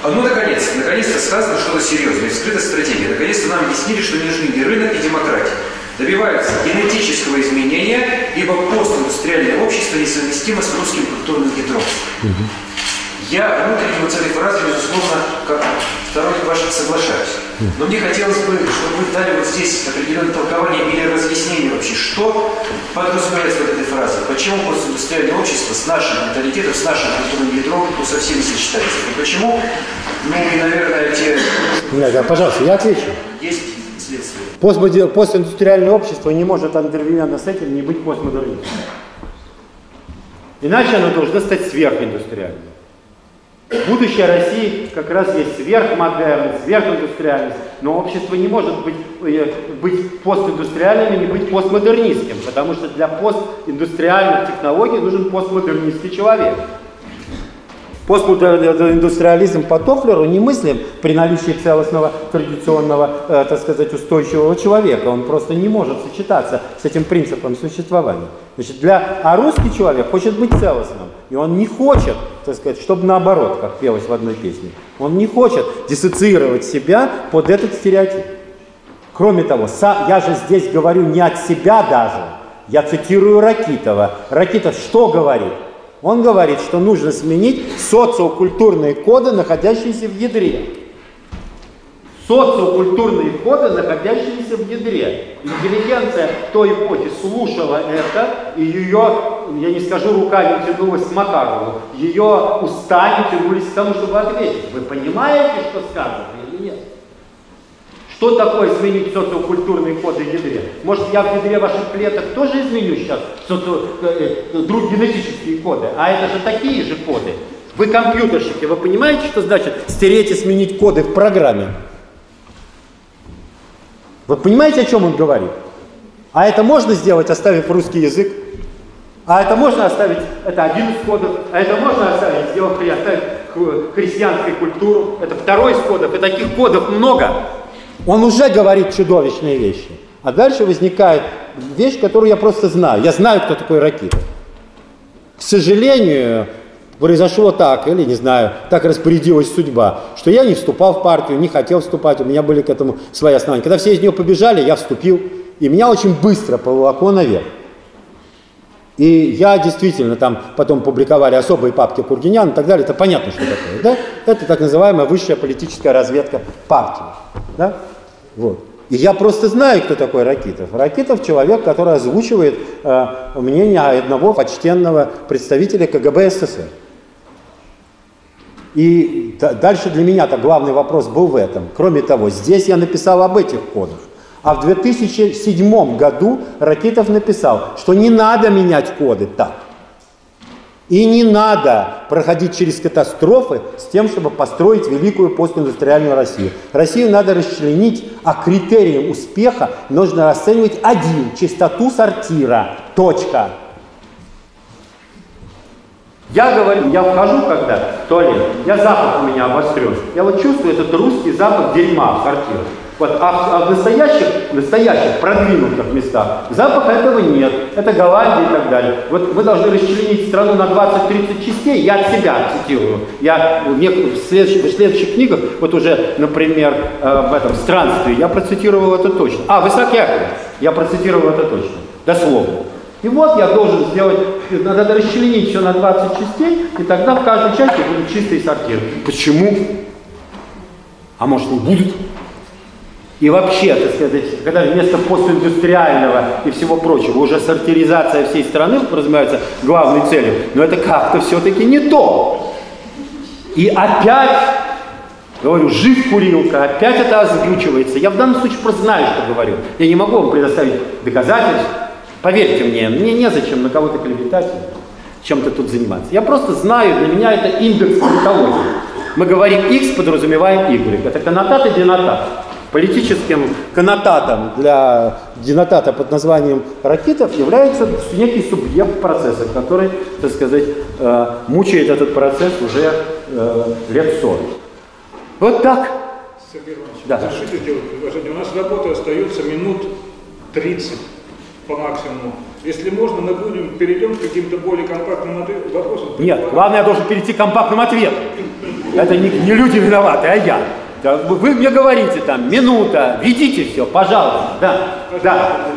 Ну, наконец, наконец-то сказано что-то серьезное, скрыта стратегия. Наконец-то нам объяснили, что не нужны ни рынок, ни демократия. Добиваются генетического изменения, ибо постиндустриальное общество несовместимо с русским культурным ядром. Я внутренне вот с этой фразой, безусловно, как сторонник ваших соглашаюсь. Но мне хотелось бы, чтобы вы дали вот здесь определенное толкование или разъяснение вообще, что подразумевается под этой фразой. Почему постиндустриальное общество с нашим менталитетом, с нашим культурным ядром ну, совсем не сочетается? И почему, ну и, наверное, те... Нет, да, пожалуйста, я отвечу. Есть следствие. Постиндустриальное общество не может одновременно с этим не быть постмодернистом. Иначе оно должно стать сверхиндустриальным. Будущее России как раз есть сверхмодерность, сверхиндустриальность, но общество не может быть, э, быть постиндустриальным и не быть постмодернистским, потому что для постиндустриальных технологий нужен постмодернистский человек. Постиндустриализм по Тофлеру не мыслим при наличии целостного традиционного, э, так сказать, устойчивого человека. Он просто не может сочетаться с этим принципом существования. Значит, для, а русский человек хочет быть целостным. И он не хочет, так сказать, чтобы наоборот, как пелось в одной песне. Он не хочет диссоциировать себя под этот стереотип. Кроме того, я же здесь говорю не от себя даже. Я цитирую Ракитова. Ракитов что говорит? Он говорит, что нужно сменить социокультурные коды, находящиеся в ядре. Социокультурные коды, находящиеся в ядре. Интеллигенция в той эпохе слушала это, и ее, я не скажу, рука не тянулась к Макарову, ее уста не тянулись к тому, чтобы ответить. Вы понимаете, что сказано или нет? Что такое изменить социокультурные коды в ядре? Может, я в ядре ваших клеток тоже изменю сейчас соци... Э, э, друг генетические коды? А это же такие же коды. Вы компьютерщики, вы понимаете, что значит стереть и сменить коды в программе? Вы понимаете, о чем он говорит? А это можно сделать, оставив русский язык? А это можно оставить, это один из кодов, а это можно оставить, сделав, оставить христианскую культуру, это второй из кодов, и таких кодов много. Он уже говорит чудовищные вещи. А дальше возникает вещь, которую я просто знаю. Я знаю, кто такой Ракитов. К сожалению, произошло так, или не знаю, так распорядилась судьба, что я не вступал в партию, не хотел вступать, у меня были к этому свои основания. Когда все из нее побежали, я вступил, и меня очень быстро поволокло наверх. И я действительно там потом публиковали особые папки Кургинян и так далее. Это понятно, что такое. Да? Это так называемая высшая политическая разведка партии. Да? Вот. И я просто знаю, кто такой Ракитов. Ракитов человек, который озвучивает э, мнение одного почтенного представителя КГБ СССР. И дальше для меня-то главный вопрос был в этом. Кроме того, здесь я написал об этих кодах. А в 2007 году Ракитов написал, что не надо менять коды так. И не надо проходить через катастрофы с тем, чтобы построить великую постиндустриальную Россию. Россию надо расчленить, а критерием успеха нужно расценивать один – чистоту сортира. Точка. Я говорю, я вхожу когда в туалет, я запах у меня обострен. Я вот чувствую этот русский запах дерьма в квартире. Вот, а, а в настоящих, настоящих продвинутых местах запаха этого нет. Это Голландия и так далее. Вот вы должны расчленить страну на 20-30 частей. Я от себя цитирую. Я в, в, следующих, в следующих книгах, вот уже, например, э, в этом странстве, я процитировал это точно. А, Высокяков, я процитировал это точно, дословно. И вот я должен сделать, надо расчленить все на 20 частей, и тогда в каждой части будут чистые сортиры. Почему? А может не будут? И вообще, так сказать, когда вместо постиндустриального и всего прочего уже сортиризация всей страны подразумевается главной целью, но это как-то все-таки не то. И опять, говорю, жив курилка, опять это озвучивается. Я в данном случае просто знаю, что говорю. Я не могу вам предоставить доказательств, Поверьте мне, мне незачем на кого-то клеветать, чем-то тут заниматься. Я просто знаю, для меня это индекс политологии. Мы говорим X, подразумеваем Y. Это коннотат и денотат. Политическим коннотатом для денотата под названием ракетов является некий субъект процесса, который, так сказать, э, мучает этот процесс уже э, лет 40. Вот так. Сергей Иванович, да. разрешите сделать предложение. У нас работы остается минут 30 по максимуму. Если можно, мы будем перейдем к каким-то более компактным вопросам. Нет, главное, я должен перейти к компактным ответам. Это не, не люди виноваты, а я. Вы мне говорите там, минута, ведите все, пожалуйста. Да, да.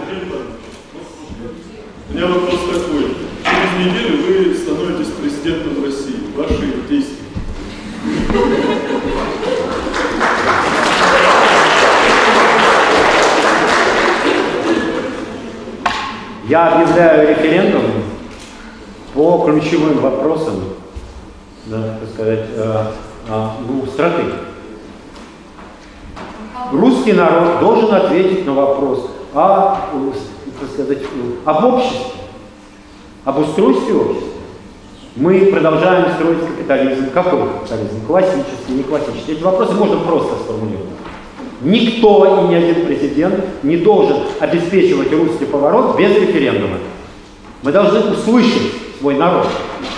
У меня вопрос такой. Через неделю вы становитесь президентом России. Ваши действия. Я объявляю референдум по ключевым вопросам, да, так сказать, э, э, ну, стратегии. Русский народ должен ответить на вопрос о, так сказать, об обществе, об устройстве общества. Мы продолжаем строить капитализм. Какой капитализм? Классический, не классический. Эти вопросы можно просто сформулировать. Никто и ни один президент не должен обеспечивать русский поворот без референдума. Мы должны услышать свой народ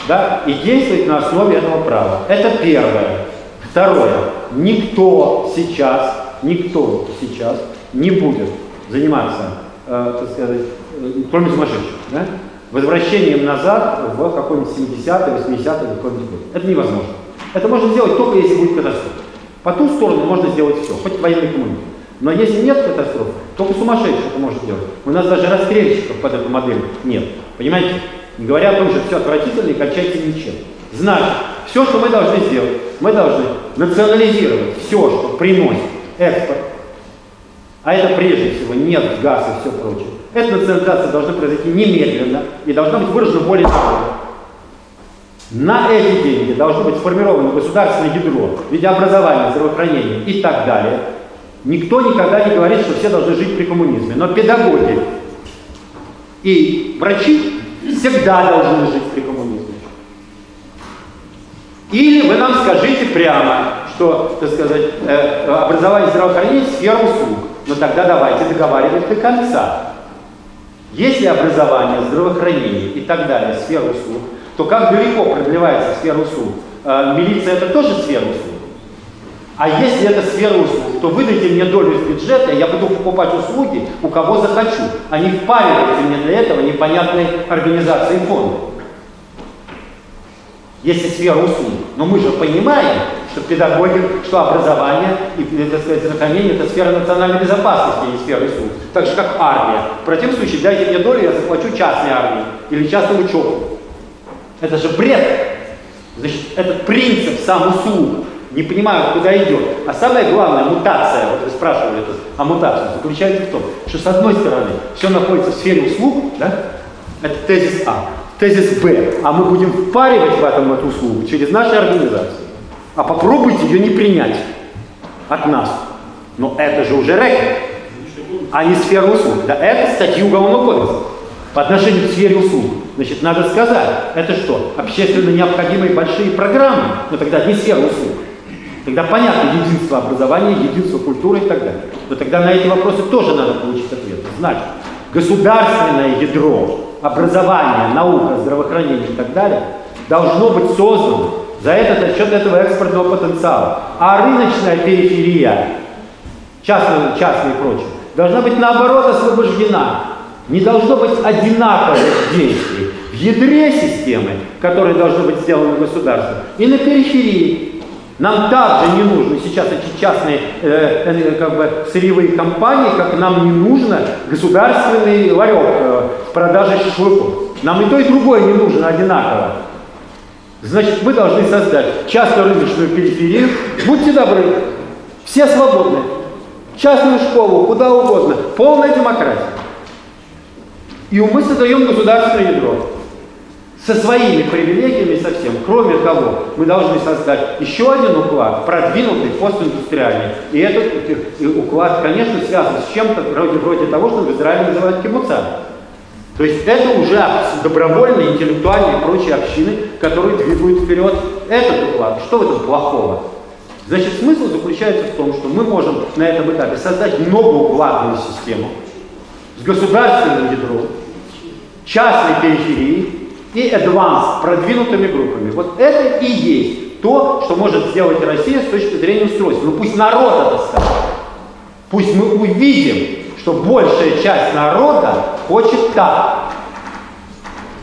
да, и действовать на основе этого права. Это первое. Второе. Никто сейчас, никто сейчас не будет заниматься, э, так сказать, э, кроме сумасшедших, да, возвращением назад в какой-нибудь 70-й, 80-й, какой-нибудь год. Это невозможно. Это можно сделать только если будет катастрофа. По ту сторону можно сделать все, хоть военный коммунизм. Но если нет катастроф, только сумасшедший это может сделать. У нас даже расстрельщиков под эту модель нет. Понимаете? Не говоря о том, что все отвратительно и кончается ничем. Значит, все, что мы должны сделать, мы должны национализировать все, что приносит экспорт, а это прежде всего нефть, газ и все прочее. Эта национализация должна произойти немедленно и должна быть выражена более народа. На эти деньги должно быть сформировано государственное ядро в виде образования, здравоохранения и так далее. Никто никогда не говорит, что все должны жить при коммунизме. Но педагоги и врачи всегда должны жить при коммунизме. Или вы нам скажите прямо, что, так сказать, э, образование и здравоохранение – сфера услуг. Но тогда давайте договаривать до конца. Если образование, здравоохранение и так далее – сфера услуг, то как далеко продлевается сфера услуг? Э, милиция это тоже сфера услуг. А если это сфера услуг, то выдайте мне долю из бюджета, я буду покупать услуги у кого захочу, а не впаривайте мне для этого непонятные организации и фонды. Если сфера услуг. Но мы же понимаем, что педагоги, что образование и, так сказать, здравоохранение – это сфера национальной безопасности, а не сфера услуг. Так же, как армия. В противном случае дайте мне долю, я заплачу частной армии или частному ЧОПу. Это же бред. Значит, этот принцип сам услуг не понимают, куда идет. А самое главное, мутация, вот вы спрашивали это, а мутация заключается в том, что с одной стороны все находится в сфере услуг, да, это тезис А, тезис Б, а мы будем впаривать в этом эту услугу через наши организации. А попробуйте ее не принять от нас. Но это же уже рекорд, а не сфера услуг. Да это статья Уголовного кодекса по отношению к сфере услуг. Значит, надо сказать, это что, общественно необходимые большие программы? Ну тогда не сфера услуг. Тогда понятно единство образования, единство культуры и так далее. Но тогда на эти вопросы тоже надо получить ответ. Значит, государственное ядро, образование, наука, здравоохранение и так далее должно быть создано за этот счет этого экспортного потенциала. А рыночная периферия, частные, частные и прочее, должна быть наоборот освобождена не должно быть одинаковых действий в ядре системы, которые должны быть сделаны государством, и на периферии. Нам также не нужны сейчас эти частные э, э, как бы, сырьевые компании, как нам не нужно государственный ларек э, с продажей шашлыков. Нам и то, и другое не нужно одинаково. Значит, мы должны создать частную рыночную периферию. Будьте добры, все свободны. Частную школу, куда угодно. Полная демократия. И мы создаем государственное ядро со своими привилегиями совсем. Кроме того, мы должны создать еще один уклад, продвинутый, постиндустриальный. И этот уклад, конечно, связан с чем-то вроде, вроде того, что в Израиле называют кибуцами. То есть это уже добровольные, интеллектуальные и прочие общины, которые двигают вперед этот уклад. Что в этом плохого? Значит, смысл заключается в том, что мы можем на этом этапе создать многоукладную систему, с государственным ядром, частной периферией и advanced, продвинутыми группами. Вот это и есть то, что может сделать Россия с точки зрения устройства. Ну пусть народ это скажет. Пусть мы увидим, что большая часть народа хочет так.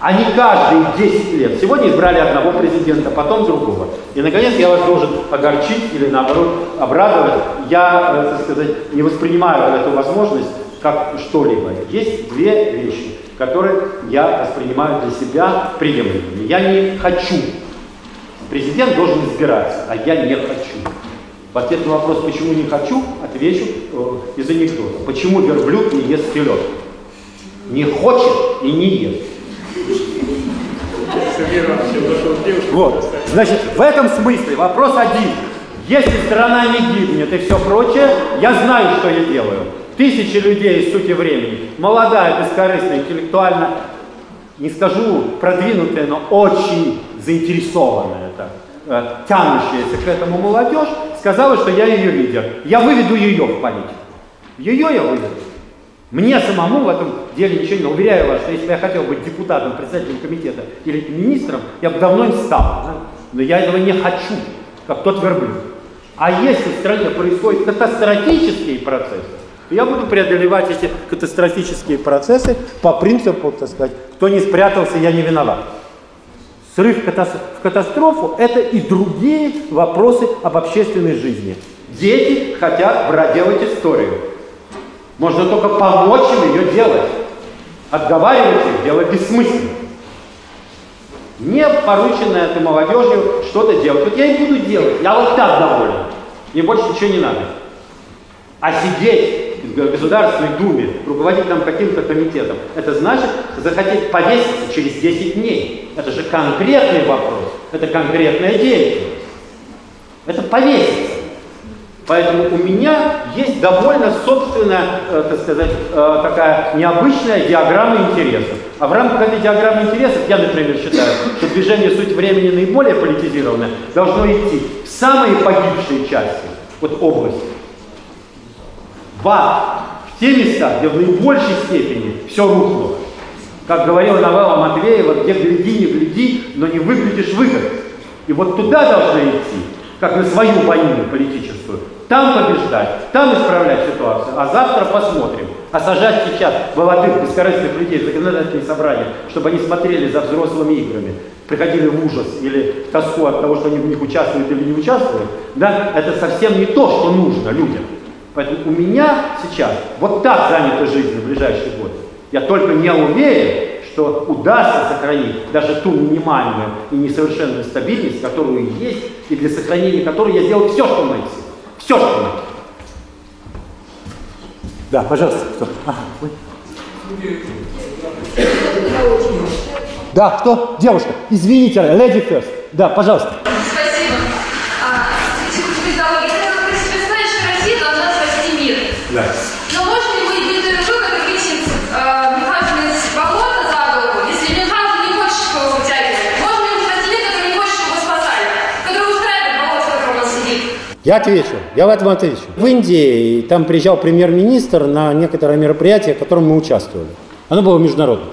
А не каждые 10 лет. Сегодня избрали одного президента, потом другого. И, наконец, я вас должен огорчить или, наоборот, обрадовать. Я, э, так сказать, не воспринимаю эту возможность как что-либо. Есть две вещи, которые я воспринимаю для себя приемлемыми. Я не хочу. Президент должен избираться, а я не хочу. В ответ на вопрос, почему не хочу, отвечу э, из анекдота. Почему верблюд не ест селедку? Не хочет и не ест. Вот. Значит, в этом смысле вопрос один. Если страна не гибнет и все прочее, я знаю, что я делаю. Тысячи людей из сути времени, молодая, бескорыстная, интеллектуально, не скажу продвинутая, но очень заинтересованная, так, э, тянущаяся к этому молодежь, сказала, что я ее лидер. Я выведу ее в политику. Ее я выведу. Мне самому в этом деле ничего не... Уверяю вас, что если бы я хотел быть депутатом, председателем комитета или министром, я бы давно им стал. Да? Но я этого не хочу, как тот верблюд. А если в стране происходят катастрофические процессы, я буду преодолевать эти катастрофические процессы по принципу, так сказать, кто не спрятался, я не виноват. Срыв в катастрофу – это и другие вопросы об общественной жизни. Дети хотят проделать историю. Можно только помочь им ее делать. Отговаривать их делать бессмысленно. Не поручено этой молодежью что-то делать. Вот я и буду делать. Я вот так доволен. Мне больше ничего не надо. А сидеть в Государственной Думе, руководить там каким-то комитетом, это значит захотеть повеситься через 10 дней. Это же конкретный вопрос. Это конкретная деятельность. Это повеситься. Поэтому у меня есть довольно собственная, э, так сказать, э, такая необычная диаграмма интересов. А в рамках этой диаграммы интересов я, например, считаю, что движение «Суть времени» наиболее политизированное должно идти в самые погибшие части, вот области, в в те места, где в наибольшей степени все рухнуло. Как говорила новелла Матвеева, где гляди, не гляди, но не выглядишь выгодно. И вот туда должны идти, как на свою войну политическую, там побеждать, там исправлять ситуацию, а завтра посмотрим. А сажать сейчас молодых, бескорыстных людей в законодательные собрания, чтобы они смотрели за взрослыми играми, приходили в ужас или в тоску от того, что они в них участвуют или не участвуют, да, это совсем не то, что нужно людям. Поэтому у меня сейчас вот так занята жизнь в ближайшие годы. Я только не уверен, что удастся сохранить даже ту минимальную и несовершенную стабильность, которую есть, и для сохранения которой я сделал все, что в моих силах. Все, что надо. Да, пожалуйста, кто? Да, кто? Девушка. Извините, lady first. Да, пожалуйста. Я отвечу, я в этом отвечу. В Индии там приезжал премьер-министр на некоторое мероприятие, в котором мы участвовали. Оно было международным.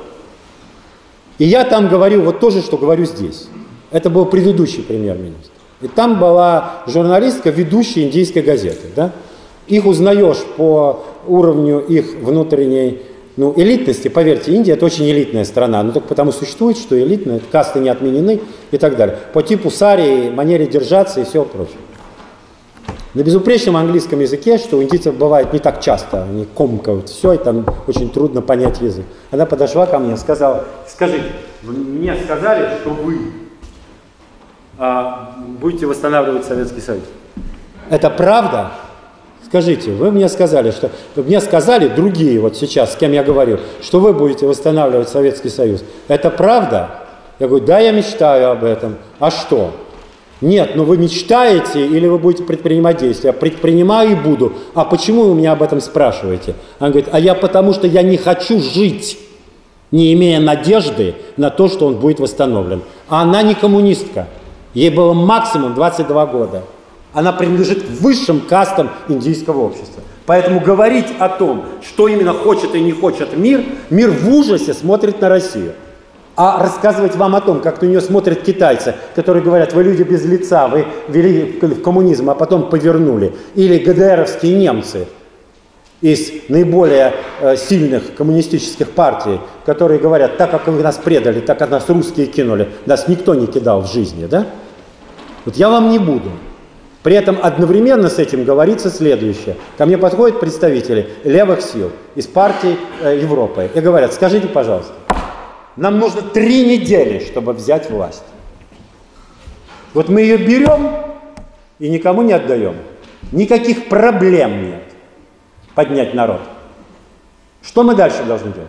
И я там говорю вот то же, что говорю здесь. Это был предыдущий премьер-министр. И там была журналистка, ведущая индийской газеты. Да? Их узнаешь по уровню их внутренней ну, элитности. Поверьте, Индия это очень элитная страна, но только потому существует, что элитная, касты не отменены и так далее. По типу сари, манере держаться и все прочее. На безупречном английском языке, что у индийцев бывает не так часто, они комкают все, и там очень трудно понять язык. Она подошла ко мне сказала, скажите, мне сказали, что вы а, будете восстанавливать Советский Союз. Это правда? Скажите, вы мне сказали, что мне сказали другие вот сейчас, с кем я говорю, что вы будете восстанавливать Советский Союз. Это правда? Я говорю, да, я мечтаю об этом. А что? Нет, но вы мечтаете или вы будете предпринимать действия? Предпринимаю и буду. А почему вы меня об этом спрашиваете? Она говорит, а я потому что я не хочу жить, не имея надежды на то, что он будет восстановлен. А она не коммунистка. Ей было максимум 22 года. Она принадлежит высшим кастам индийского общества. Поэтому говорить о том, что именно хочет и не хочет мир, мир в ужасе смотрит на Россию а рассказывать вам о том, как на нее смотрят китайцы, которые говорят, вы люди без лица, вы вели в коммунизм, а потом повернули. Или ГДРовские немцы. из наиболее э, сильных коммунистических партий, которые говорят, так как вы нас предали, так как нас русские кинули, нас никто не кидал в жизни, да? Вот я вам не буду. При этом одновременно с этим говорится следующее. Ко мне подходят представители левых сил из партий э, Европы и говорят, скажите, пожалуйста, нам нужно три недели, чтобы взять власть. Вот мы ее берем и никому не отдаем. Никаких проблем нет поднять народ. Что мы дальше должны делать?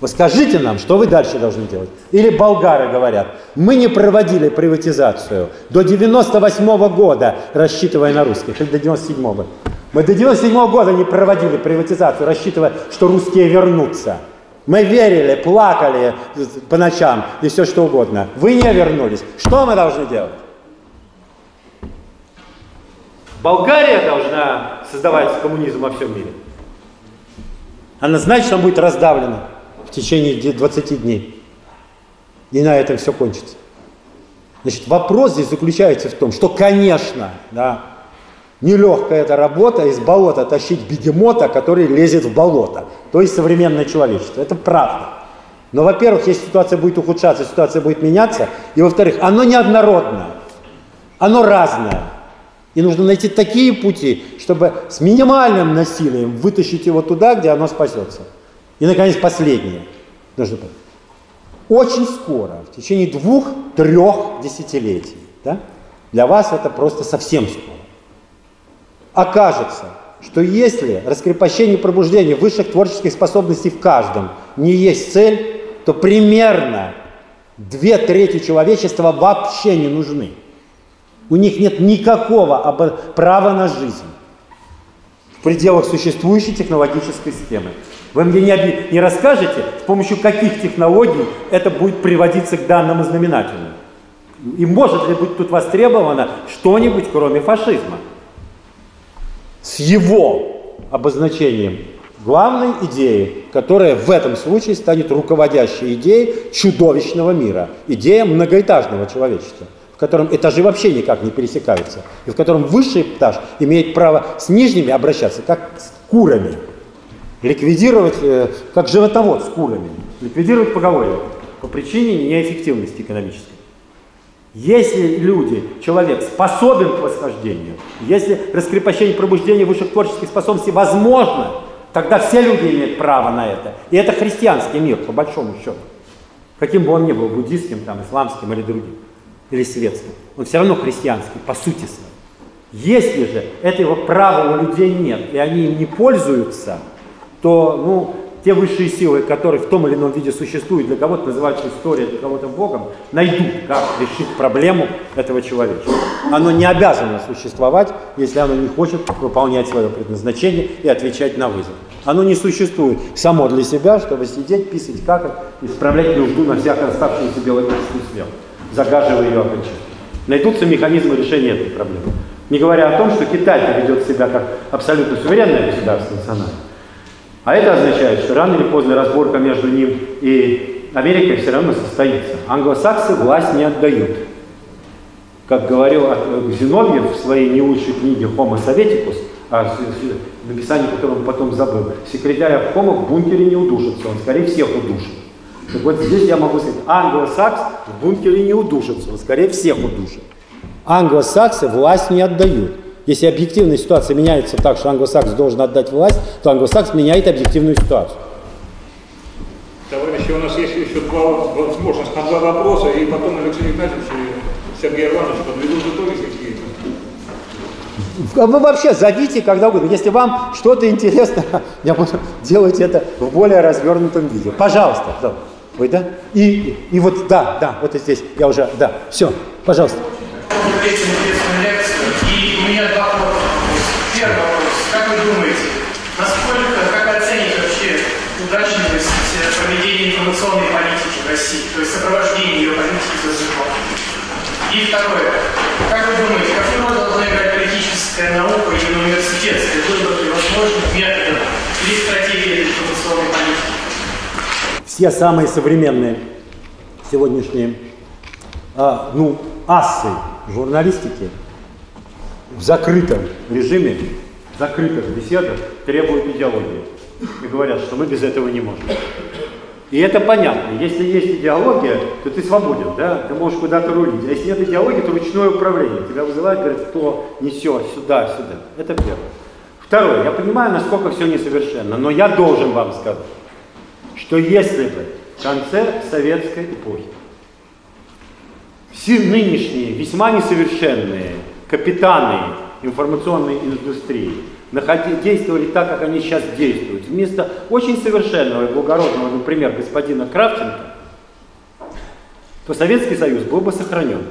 Вы скажите нам, что вы дальше должны делать. Или болгары говорят, мы не проводили приватизацию до 98 -го года, рассчитывая на русских, или до 97 -го. Мы до 97 -го года не проводили приватизацию, рассчитывая, что русские вернутся. Мы верили, плакали по ночам и все что угодно. Вы не вернулись. Что мы должны делать? Болгария должна создавать коммунизм во всем мире. Она знает, что она будет раздавлена в течение 20 дней. И на этом все кончится. Значит, вопрос здесь заключается в том, что, конечно, да, нелегкая эта работа из болота тащить бегемота, который лезет в болото, то есть современное человечество. Это правда. Но, во-первых, если ситуация будет ухудшаться, ситуация будет меняться, и, во-вторых, оно неоднородное, оно разное. И нужно найти такие пути, чтобы с минимальным насилием вытащить его туда, где оно спасется. И, наконец, последнее. Нужно понять. Очень скоро, в течение двух-трех десятилетий, да, для вас это просто совсем скоро, окажется, что если раскрепощение и пробуждение высших творческих способностей в каждом не есть цель, то примерно две трети человечества вообще не нужны. У них нет никакого права на жизнь в пределах существующей технологической системы. Вы мне не, не расскажете, с помощью каких технологий это будет приводиться к данному знаменателю? И может ли быть тут востребовано что-нибудь, кроме фашизма? С его обозначением главной идеи, которая в этом случае станет руководящей идеей чудовищного мира, идея многоэтажного человечества в котором этажи вообще никак не пересекаются, и в котором высший этаж имеет право с нижними обращаться, как с курами ликвидировать, э, как животовод с курами, ликвидировать поголовье по причине неэффективности экономической. Если люди, человек способен к восхождению, если раскрепощение пробуждение высших творческих способностей возможно, тогда все люди имеют право на это. И это христианский мир, по большому счету. Каким бы он ни был, буддийским, там, исламским или другим, или светским. Он все равно христианский, по сути своей. Если же этого права у людей нет, и они им не пользуются, то ну, те высшие силы, которые в том или ином виде существуют, для кого-то называются историей, для кого-то Богом, найдут, как решить проблему этого человечества. Оно не обязано существовать, если оно не хочет выполнять свое предназначение и отвечать на вызов. Оно не существует само для себя, чтобы сидеть, писать, какать и справлять нужду на всякую оставшуюся биологическую сферу, загаживая ее окончательно. Найдутся механизмы решения этой проблемы. Не говоря о том, что Китай ведет себя как абсолютно суверенное государство национальное, а это означает, что рано или поздно разборка между ним и Америкой все равно состоится. Англосаксы власть не отдают. Как говорил Зиновьев в своей не лучшей книге «Homo Советикус», а написание которого он потом забыл, секретарь обкома в бункере не удушится, он скорее всех удушит. Так вот здесь я могу сказать, англосакс в бункере не удушится, он скорее всех удушит. Англосаксы власть не отдают. Если объективная ситуация меняется так, что англосакс должен отдать власть, то англосакс меняет объективную ситуацию. Товарищи, у нас есть еще два возможности на два вопроса, и потом Алексей Игнатьевич и Сергей Иванович подведут итоги какие-то. Вы вообще зовите когда угодно. Если вам что-то интересно, я буду делать это в более развернутом виде. Пожалуйста. Да. Вы, да? И, и вот, да, да, вот здесь я уже, да. Все, пожалуйста. Информационной политики в России, то есть сопровождение ее политики за языком. И второе. Как вы думаете, какую роль должна играть политическая наука и университетская выбор при возможных методах или стратегии информационной политики? Все самые современные сегодняшние а, ну, ассы журналистики в закрытом режиме закрытых беседах требуют идеологии. И говорят, что мы без этого не можем. И это понятно. Если есть идеология, то ты свободен, да? Ты можешь куда-то рулить. А если нет идеологии, то ручное управление. Тебя вызывают, говорят, кто несет сюда, сюда. Это первое. Второе. Я понимаю, насколько все несовершенно, но я должен вам сказать, что если бы в конце советской эпохи все нынешние, весьма несовершенные капитаны информационной индустрии действовали так, как они сейчас действуют, вместо очень совершенного и благородного, например, господина Кравченко, то Советский Союз был бы сохранен.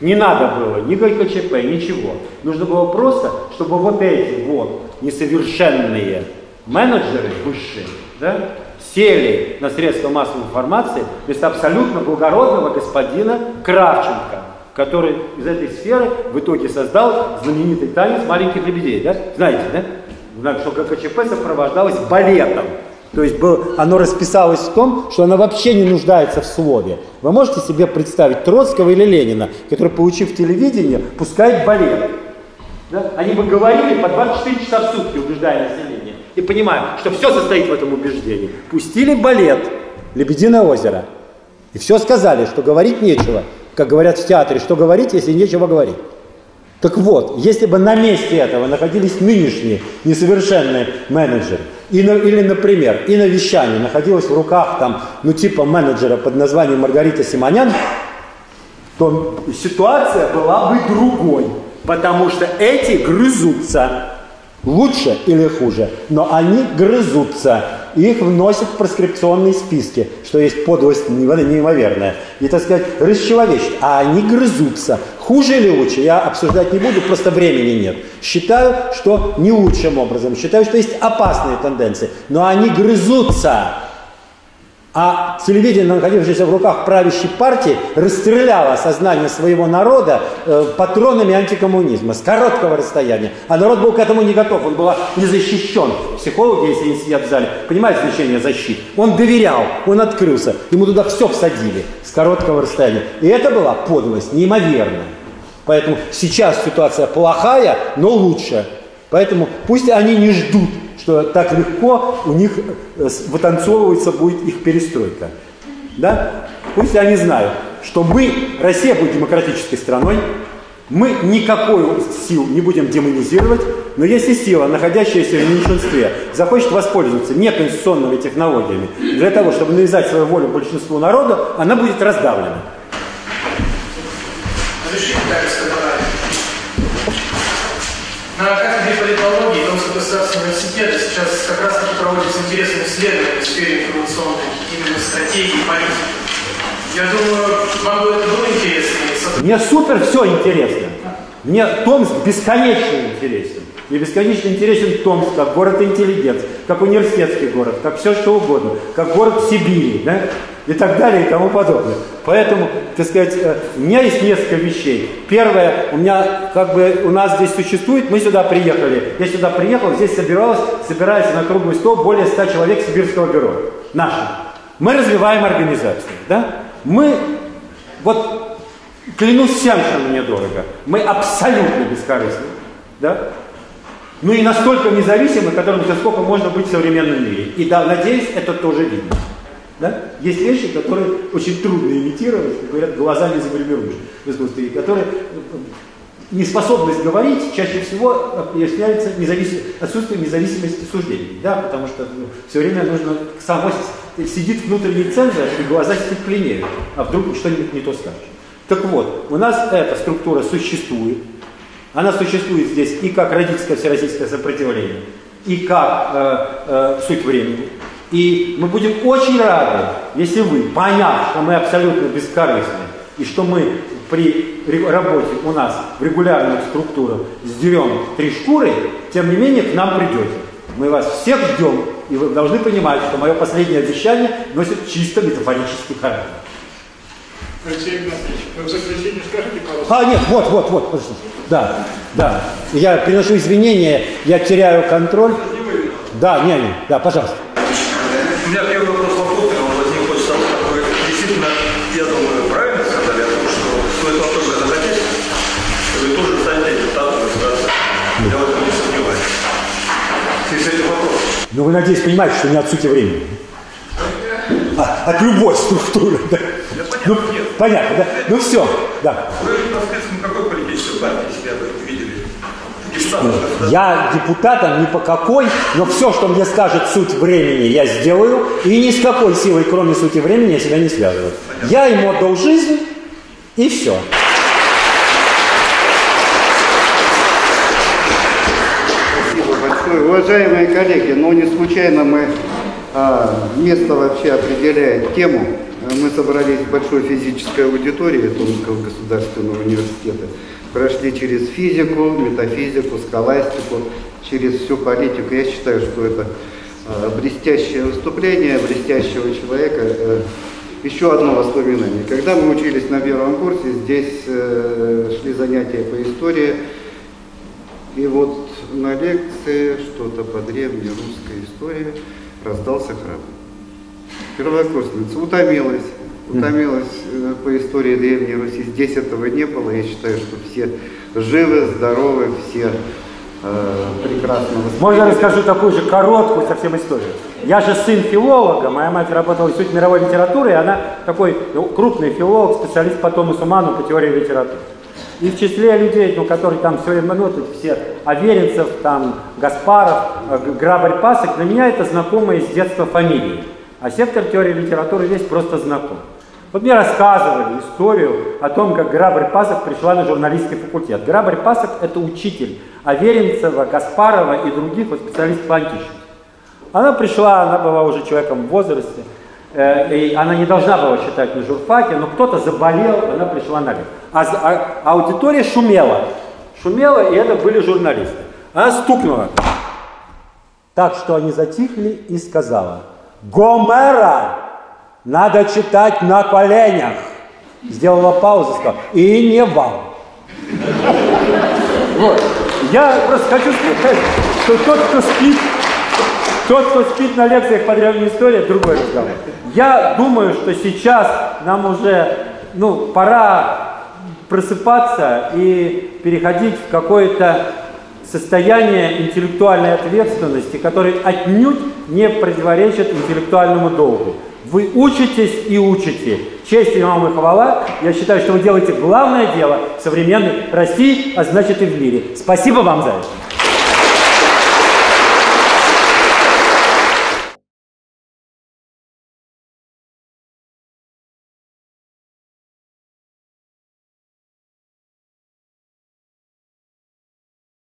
Не надо было ни ГКЧП, ничего. Нужно было просто, чтобы вот эти вот несовершенные менеджеры высшие, да, сели на средства массовой информации вместо абсолютно благородного господина Кравченко, который из этой сферы в итоге создал знаменитый танец маленьких лебедей. Да? Знаете, да? Что ГКЧП сопровождалось балетом. То есть был, оно расписалось в том, что оно вообще не нуждается в слове. Вы можете себе представить Троцкого или Ленина, который, получив телевидение, пускает балет. Да? Они бы говорили по 24 часа в сутки, убеждая население. И понимаем, что все состоит в этом убеждении. Пустили балет «Лебединое озеро». И все сказали, что говорить нечего. Как говорят в театре, что говорить, если нечего говорить. Так вот, если бы на месте этого находились нынешние несовершенные менеджеры, и на, или, например, и на вещании находилась в руках там, ну типа менеджера под названием Маргарита Симонян, то ситуация была бы другой, потому что эти грызутся лучше или хуже, но они грызутся, их вносят в проскрипционные списки, что есть подлость неимоверная, и, так сказать, расчеловечить, а они грызутся. Хуже или лучше, я обсуждать не буду, просто времени нет. Считаю, что не лучшим образом, считаю, что есть опасные тенденции, но они грызутся. А телевидение, находившееся в руках правящей партии, расстреляло сознание своего народа э, патронами антикоммунизма с короткого расстояния. А народ был к этому не готов, он был не защищен. Психологи, если они сидят в зале, понимают значение защит. Он доверял, он открылся, ему туда все всадили с короткого расстояния. И это была подлость неимоверная. Поэтому сейчас ситуация плохая, но лучше. Поэтому пусть они не ждут что так легко у них э, вытанцовывается будет их перестройка. Да? Пусть они знают, что мы, Россия будет демократической страной, мы никакой сил не будем демонизировать, но если сила, находящаяся в меньшинстве, захочет воспользоваться неконституционными технологиями для того, чтобы навязать свою волю большинству народа, она будет раздавлена. Разрешите, на кафедре политологии Томского государственного университета сейчас как раз таки проводится интересное исследование в сфере информационной именно стратегии политики. Я думаю, вам бы это было интересно. Мне супер все интересно. Мне Томск бесконечно интересен. Мне бесконечно интересен Томск, как город интеллигент, как университетский город, как все что угодно, как город Сибири. Да? и так далее и тому подобное. Поэтому, так сказать, э, у меня есть несколько вещей. Первое, у меня как бы у нас здесь существует, мы сюда приехали. Я сюда приехал, здесь собиралось, собирается на круглый стол более 100 человек Сибирского бюро. Наши. Мы развиваем организацию, да? Мы, вот, клянусь всем, что мне дорого, мы абсолютно бескорыстны, да? Ну и настолько независимы, которым сколько можно быть в современном мире. И да, надеюсь, это тоже видно. Да? Есть вещи, которые очень трудно имитировать, говорят, глаза не загримируешь в искусстве, которые э, неспособность говорить чаще всего объясняется независим... отсутствием независимости суждений, да, потому что ну, все время нужно само сидит внутренний цензор, и глаза стекленеют, а вдруг что-нибудь не то скажешь. Так вот, у нас эта структура существует, она существует здесь и как родительское всероссийское сопротивление, и как э, э, суть времени, и мы будем очень рады, если вы, поняв, что мы абсолютно бескорыстны, и что мы при работе у нас в регулярную структуру сдерем три шкуры, тем не менее к нам придете. Мы вас всех ждем, и вы должны понимать, что мое последнее обещание носит чисто метафорический характер. А, нет, вот, вот, вот, подожди. Да, да. Я приношу извинения, я теряю контроль. Да, не, не, да, пожалуйста. У меня первый вопрос по Путину возник очень того, как вы действительно, я думаю, правильно сказали о том, что стоит вам только захотеть, вы тоже станете депутатом государства. Я в этом не сомневаюсь. Если это вопрос. Ну, вы, надеюсь, понимаете, что не от времени, а, а времени. От любой структуры, да. Ну, понятно, да? Ну все, да. Вы непосредственно какой политической партии себя видели? Я депутатом ни по какой, но все, что мне скажет суть времени, я сделаю, и ни с какой силой, кроме сути времени, я себя не связываю. Понятно. Я ему отдал жизнь, и все. Спасибо большое. Уважаемые коллеги, ну не случайно мы а, место вообще определяет тему. Мы собрались в большой физической аудитории Томского государственного университета прошли через физику, метафизику, схоластику, через всю политику. Я считаю, что это э, блестящее выступление блестящего человека. Э, еще одно воспоминание. Когда мы учились на первом курсе, здесь э, шли занятия по истории, и вот на лекции что-то по древней русской истории раздался храм. Первокурсница утомилась, утомилась э, по истории Древней Руси. Здесь этого не было. Я считаю, что все живы, здоровы, все э, прекрасно Можно расскажу такую же короткую совсем историю. Я же сын филолога, моя мать работала в Институте мировой литературы, и она такой ну, крупный филолог, специалист по Томасу Ману по теории литературы. И в числе людей, ну, которые там все время, ну, тут все, Аверинцев, там, Гаспаров, э, Грабарь Пасок, для меня это знакомые с детства фамилии. А сектор теории литературы весь просто знаком. Вот мне рассказывали историю о том, как Грабарь Пасок пришла на журналистский факультет. Грабарь Пасок – это учитель Аверинцева, Гаспарова и других вот, специалистов по античности. Она пришла, она была уже человеком в возрасте, и она не должна была считать на журфаке, но кто-то заболел, она пришла на а, а аудитория шумела. Шумела, и это были журналисты. Она стукнула так, что они затихли и сказала, «Гомера!» Надо читать на коленях. Сделала паузу, сказала, и не вам. Вот. Я просто хочу сказать, что тот, кто спит, тот, кто спит на лекциях по древней истории, другой разговор. Я думаю, что сейчас нам уже, ну, пора просыпаться и переходить в какое-то состояние интеллектуальной ответственности, которое отнюдь не противоречит интеллектуальному долгу. Вы учитесь и учите. Честь вам и хвала. Я считаю, что вы делаете главное дело в современной России, а значит и в мире. Спасибо вам за это.